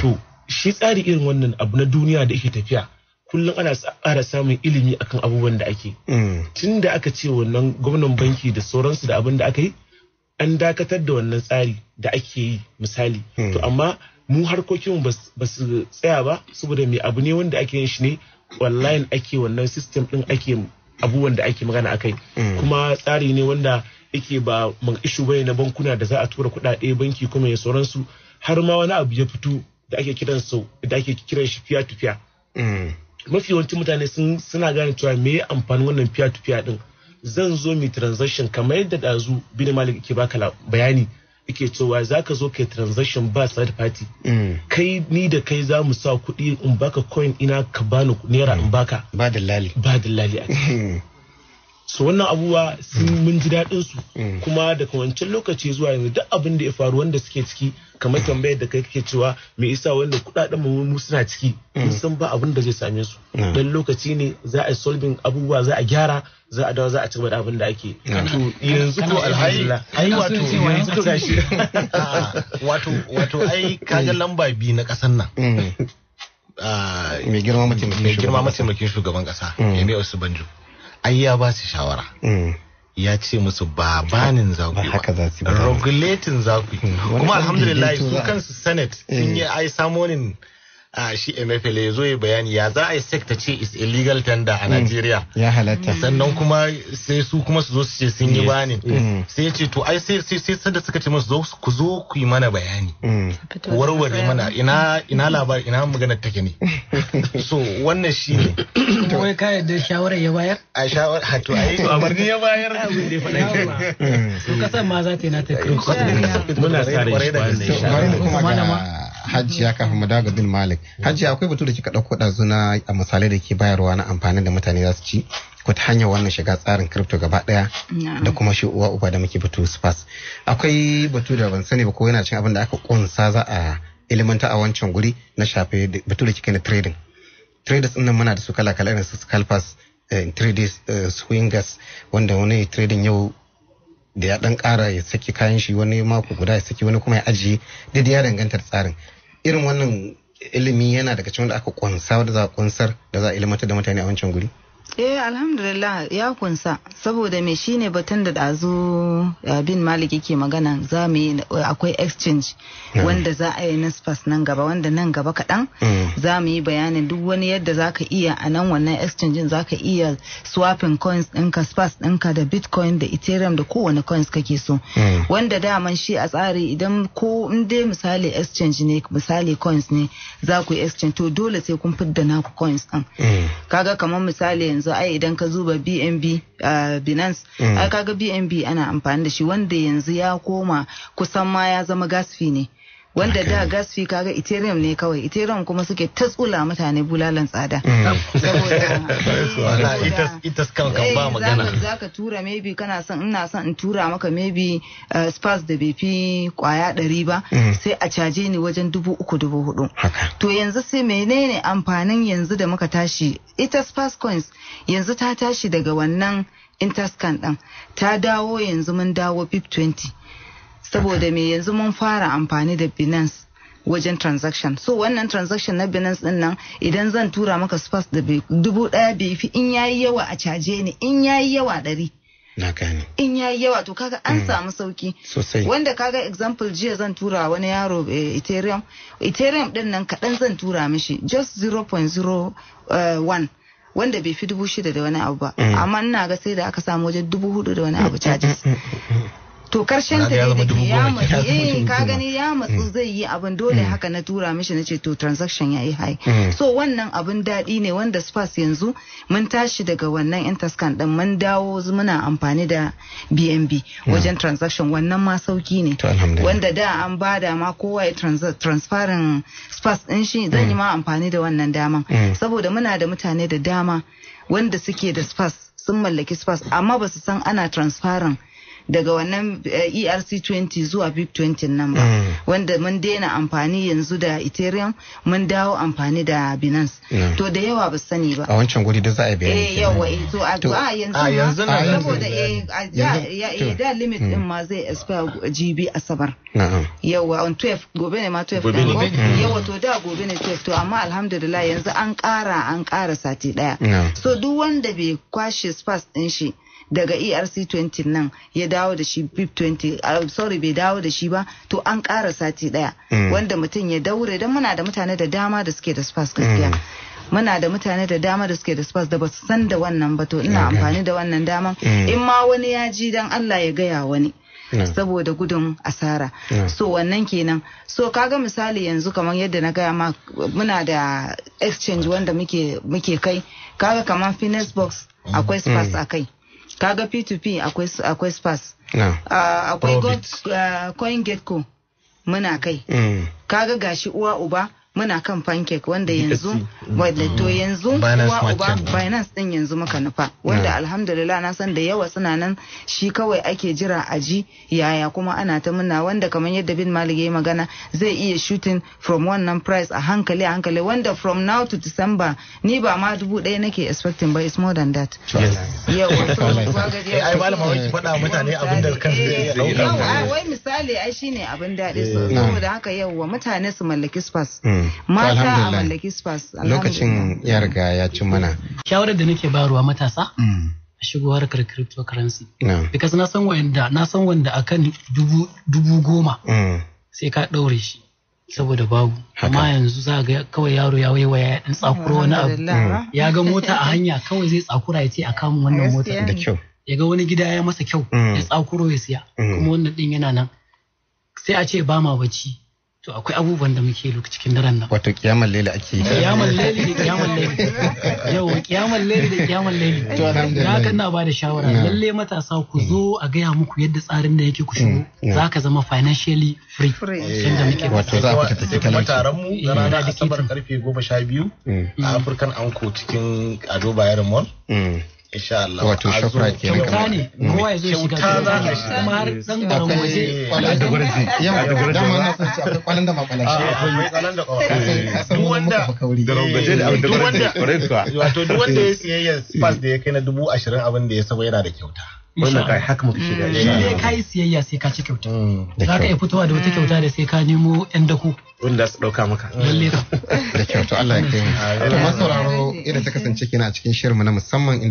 To shi tsari irin wannan abu na duniya da yake tafiya kullum ana sa- ƙara samun ilimi akan abubuwan da ake. Mm, tun da aka ce wannan gwamnan banki da sauransu da abin da aka yi an dakatar da wannan tsari da ake yi misali. Hmm. to amma mu harkokinmu ba su tsaya ba saboda mai abu ne wanda ake yin shi ne online ake wannan system din ake abubuwan da ake magana akai Hmm. kuma tsari ne wanda yake ba man ishu ba ne na bankuna da za a tura kuɗaɗe banki kuma ya sauransu. Har ma wani abu ya fito da ake kiran su da ake kiran shi peer to mm, mafi yawancin mutane sun suna gane cewa me ya amfanin wannan peer to peer din. Zan zo mi transaction kamar yadda dazu bin malik ke baka bayani. Yake cewa zaka zo kai transaction ba third party. Mm. kai ni da kai za mu sa kuɗi in baka coin ina ka bani naira in baka. Ba dillali ba dillali a Mm, so wannan abubuwa sun mun ji daɗin su Mm. kuma daga wancan lokaci zuwa yanzu duk abin da ya faru wanda suke ciki kamar tambayar da kai kake cewa me isa wanda kuɗaɗen mu mu suna ciki? Mun san ba abin da zai same su. Mm. dan lokaci ne za a yi solving abubuwa za a gyara za a dawo za a ci gaba da abin da ake. To yanzu ko alhamdulillah. ai wato yanzu to gashi A'a, wato wato ai kaga lamba biyu na kasan nan. Mm. Ah, mai girma mataimakin shugaban kasa. Mm. Yemi Osibanjo. Ai ya ba su shawara. Mm. ya ce musu ba banin za ku Ba regulating za ku yi. Wani kuma alhamdulillah su kansu senate sun yi ai samonin a shi MFL ya zo ya bayani ya za a yi sector ce is illegal tender a Najeriya ya halatta. Sannan kuma sai su kuma su zo su ce sun yi Yes, bani Mm. sai ce to ai sai sai sai sanda suka ce musu zo ku zo ku yi mana bayani. Mm. ku warware mana. Ina ina labar ina maganar take ne. So wannan shine kuma wai ka yarda shawarar ya bayar? A shawar hato ai umarni ya bayar. Mm. to kasan ma za ta yi na ta kiro muna sa rai shi Allah. kuma Malama. Ga hajjiya kafin mu dawo ga bin malik. Hajjiya akwai batu da kika ɗauko ɗazu na a misalai da ke bayarwa na amfanin da mutane za su ci ko ta hanyar wannan shiga tsarin crypto gaba ɗaya da kuma shi uwa uba da muke batu spas. Akwai batu da ban sani ba ko yana cin abin da aka kunsa za a ilimanta a wancan guri na shafe da- batu da kika na trading. Traders nan muna da su kala kala irin su scalpers eh, traders eh, swingers wanda wani trading yau da ya dan kara ya saki kayan shi wani mako guda ya saki wani kuma ya ajiye. Duk ya danganta da tsarin. Irin wannan ilimi yana daga cikin da aka kunsa da za a kunsar da za a ilimantar da mutane a wancan guri. Eh alhamdulillah ya kunsa saboda me shine batun da dazu uh, bin malik yake magana za mu yi uh, akwai exchange Mm. wanda za a yi na spas nan gaba wanda nan gaba kaɗan Mm. za mu yi bayanin duk wani yadda za ka iya a nan wannan exchange za ka iya swapping coins ɗinka spas ɗinka da bitcoin da ethereum da kowane coins kake so Mm. wanda daman shi a tsari idan ko in dai misali exchange ne misali coins ne za ku yi exchange to dole sai kun fidda naku coins ɗin kaga kamar misali yanzu ai idan ka zuba bnb uh, binance Mm. ai kaga bnb ana amfani da shi wanda yanzu ya koma kusan ma ya zama gas fee ne wanda da gas fee kaga ethereum ne kawai. Ethereum kuma suke ta tsula mutane bulalan tsada. Mm. Wala, ita kan kan ba magana. za ka tura maybe kana son ina son in tura maka maybe uh, spas da bai fi ƙwaya ɗari ba Mm. sai a caje ni wajen dubu uku dubu huɗu To yanzu sai menene amfanin yanzu da muka tashi? Ita Spark Coins yanzu ta tashi daga wannan Interscan ɗin. Ta dawo yanzu mun dawo BIP 20 saboda me yanzu mun fara amfani da Binance wajen transaction. So wannan transaction na Binance ɗin nan idan zan tura maka Spark da dubu ɗaya bai fi in yayi yawa a caje ni in yayi yawa ɗari. Na gane. In yayi yawa to kaga an samu sauƙi. Sosai. Wanda kaga example jiya zan tura wani yaro eh, ethereum. Ethereum ɗin nan kaɗan zan tura mishi just 0.01 wanda bai fi dubu shida da wani abu ba. Mm. amma ina ga sai da aka samu wajen dubu huɗu da wani abu charges. to ƙarshen ta da ke ya matsu eh ka gani ya matsu zai yi abin dole haka na tura mishi nace to transaction yayi high. Mm. so wannan abin daɗi ne wanda spas yanzu mun tashi daga wannan interscan din mun dawo muna amfani da bnb wajen transaction. Wannan ma sauƙi ne. Wanda da an ba da ma kowa ya trans- transferin spas din shi zan yi ma amfani da wannan daman. Mm. saboda muna da mutane da dama wanda suke da spas sun mallaki spas amma ba su san ana transferin daga wannan eh, ERC20 zuwa BIP20 nan ba. Mm. wanda mun daina amfani yanzu da Ethereum mun dawo amfani da Binance. Mm. to da yawa ba sani ba. A wancan guri da za a yi bayani eh yawa eh to a To, a yanzu a yanzu ma saboda eh a ya eh, da limit din ma zai expire GB asabar. Na'am. Yawa on 12 gobe ne ma 12 Gobe ɗin ne. ko? Mm. yawa to da gobe ne 12 to amma alhamdulillah yanzu an ƙara an ƙara sati ɗaya. Na'am. So duk wanda bai kwashe spas ɗin shi daga ERC 20 nan ya dawo da shi BIP 20 uh, sorry bai dawo da shi ba to an ƙara sati ɗaya Mm. wanda mutum ya daure don muna da mutane da dama da suke da spas gaskiya Mm. muna da mutane da dama da suke da spas da ba su san da wannan ba to ina Na gane. amfani da wannan daman Mm. in ma wani ya ji dan Allah ya gaya wani saboda gudun asara so wannan kenan so kaga misali yanzu kamar yadda na gaya ma muna da exchange wanda muke kai kaga kamar finance box akwai spas Mm. a kai kaga p2p akwai akwai spas. Ah, akwai coin getco muna kai. Mm. kaga gashi uwa uba muna kan pancake wanda yanzu wadda to yanzu uwa uba. Binance din yanzu muka nufa wanda alhamdulillah na san da yawa suna nan shi kawai ake jira a ji yaya kuma ana ta muna wanda kamar yadda bin malik ya yi magana zai iya shooting from wannan price a hankali a hankali wanda from now to December ni ba ma dubu ɗaya nake expecting ba it's more than that yawa so Eh, ai malama wai faɗa mutane abin da kansu zai. Yawa, ai, wai misali ai shine abin daɗi saboda haka yauwa mutane su mallaki spas Mm. Mata a mallaki spas lokacin ya riga ya cin mana. Shawarar da nake bayarwa matasa a shigo harkar cryptocurrency. Na because na san wanda na san wanda akan dubu dubu goma Mm. sai ka ɗaure shi saboda babu. Amma yanzu za ga kawai yaro ya waiwaya ya ɗan tsakuro wani abu. Alhamdulillah. ya ga mota a hanya kawai zai tsakura ya ce a kamun wannan mota da kyau. Ya ga wani gida ya masa kyau Mm. ya tsakuro ya siya. Mm. kuma wannan din yana nan. Sai a ce ba ma bacci. To akwai abubuwan da muke yi cikin daren nan. Wato kiyamar lela ake yi. Kiyamar laili da kiyamar laili. Yau kiyamar laili da kiyamar laili. To, alhamdulillah. da haka ina ba da shawara. Na. lalle matasa ku zo a gaya muku yadda tsarin da yake ku shigo. Na. za ka zama financially free. Free. yadda muke wato za a fita sai take kuma talauci. taron mu na ranar da asabar ƙarfe goma sha biyu Mm. a African Anko cikin Ado Bayero Mall. Mm. Insha Allah. Wato A zo- Shoprite kenan kyauta ne. kowa ya zo shiga Kyauta za a kuma har dan garin waje. kwalan da gurji. Yawa dama na san akwai kwalan da makwala a- shi. Akwai tsalan da san duk wanda. Da rangaje da abin da kuwa. wato duk wanda ya siyayya spas da ya kai na dubu ashirin abin da ya saba yana da kyauta. Insha Allah. haka muka shiga. In dai ka yi siyayya sai ka ci kyauta. Da za ka iya fitowa da wata kyauta da sai ka nemo yan dako. Wanda su ɗauka maka. Lalle da kyau to Allah ya kai mu. To masu sauraro idan ta kasance kina a cikin shirinmu na musamman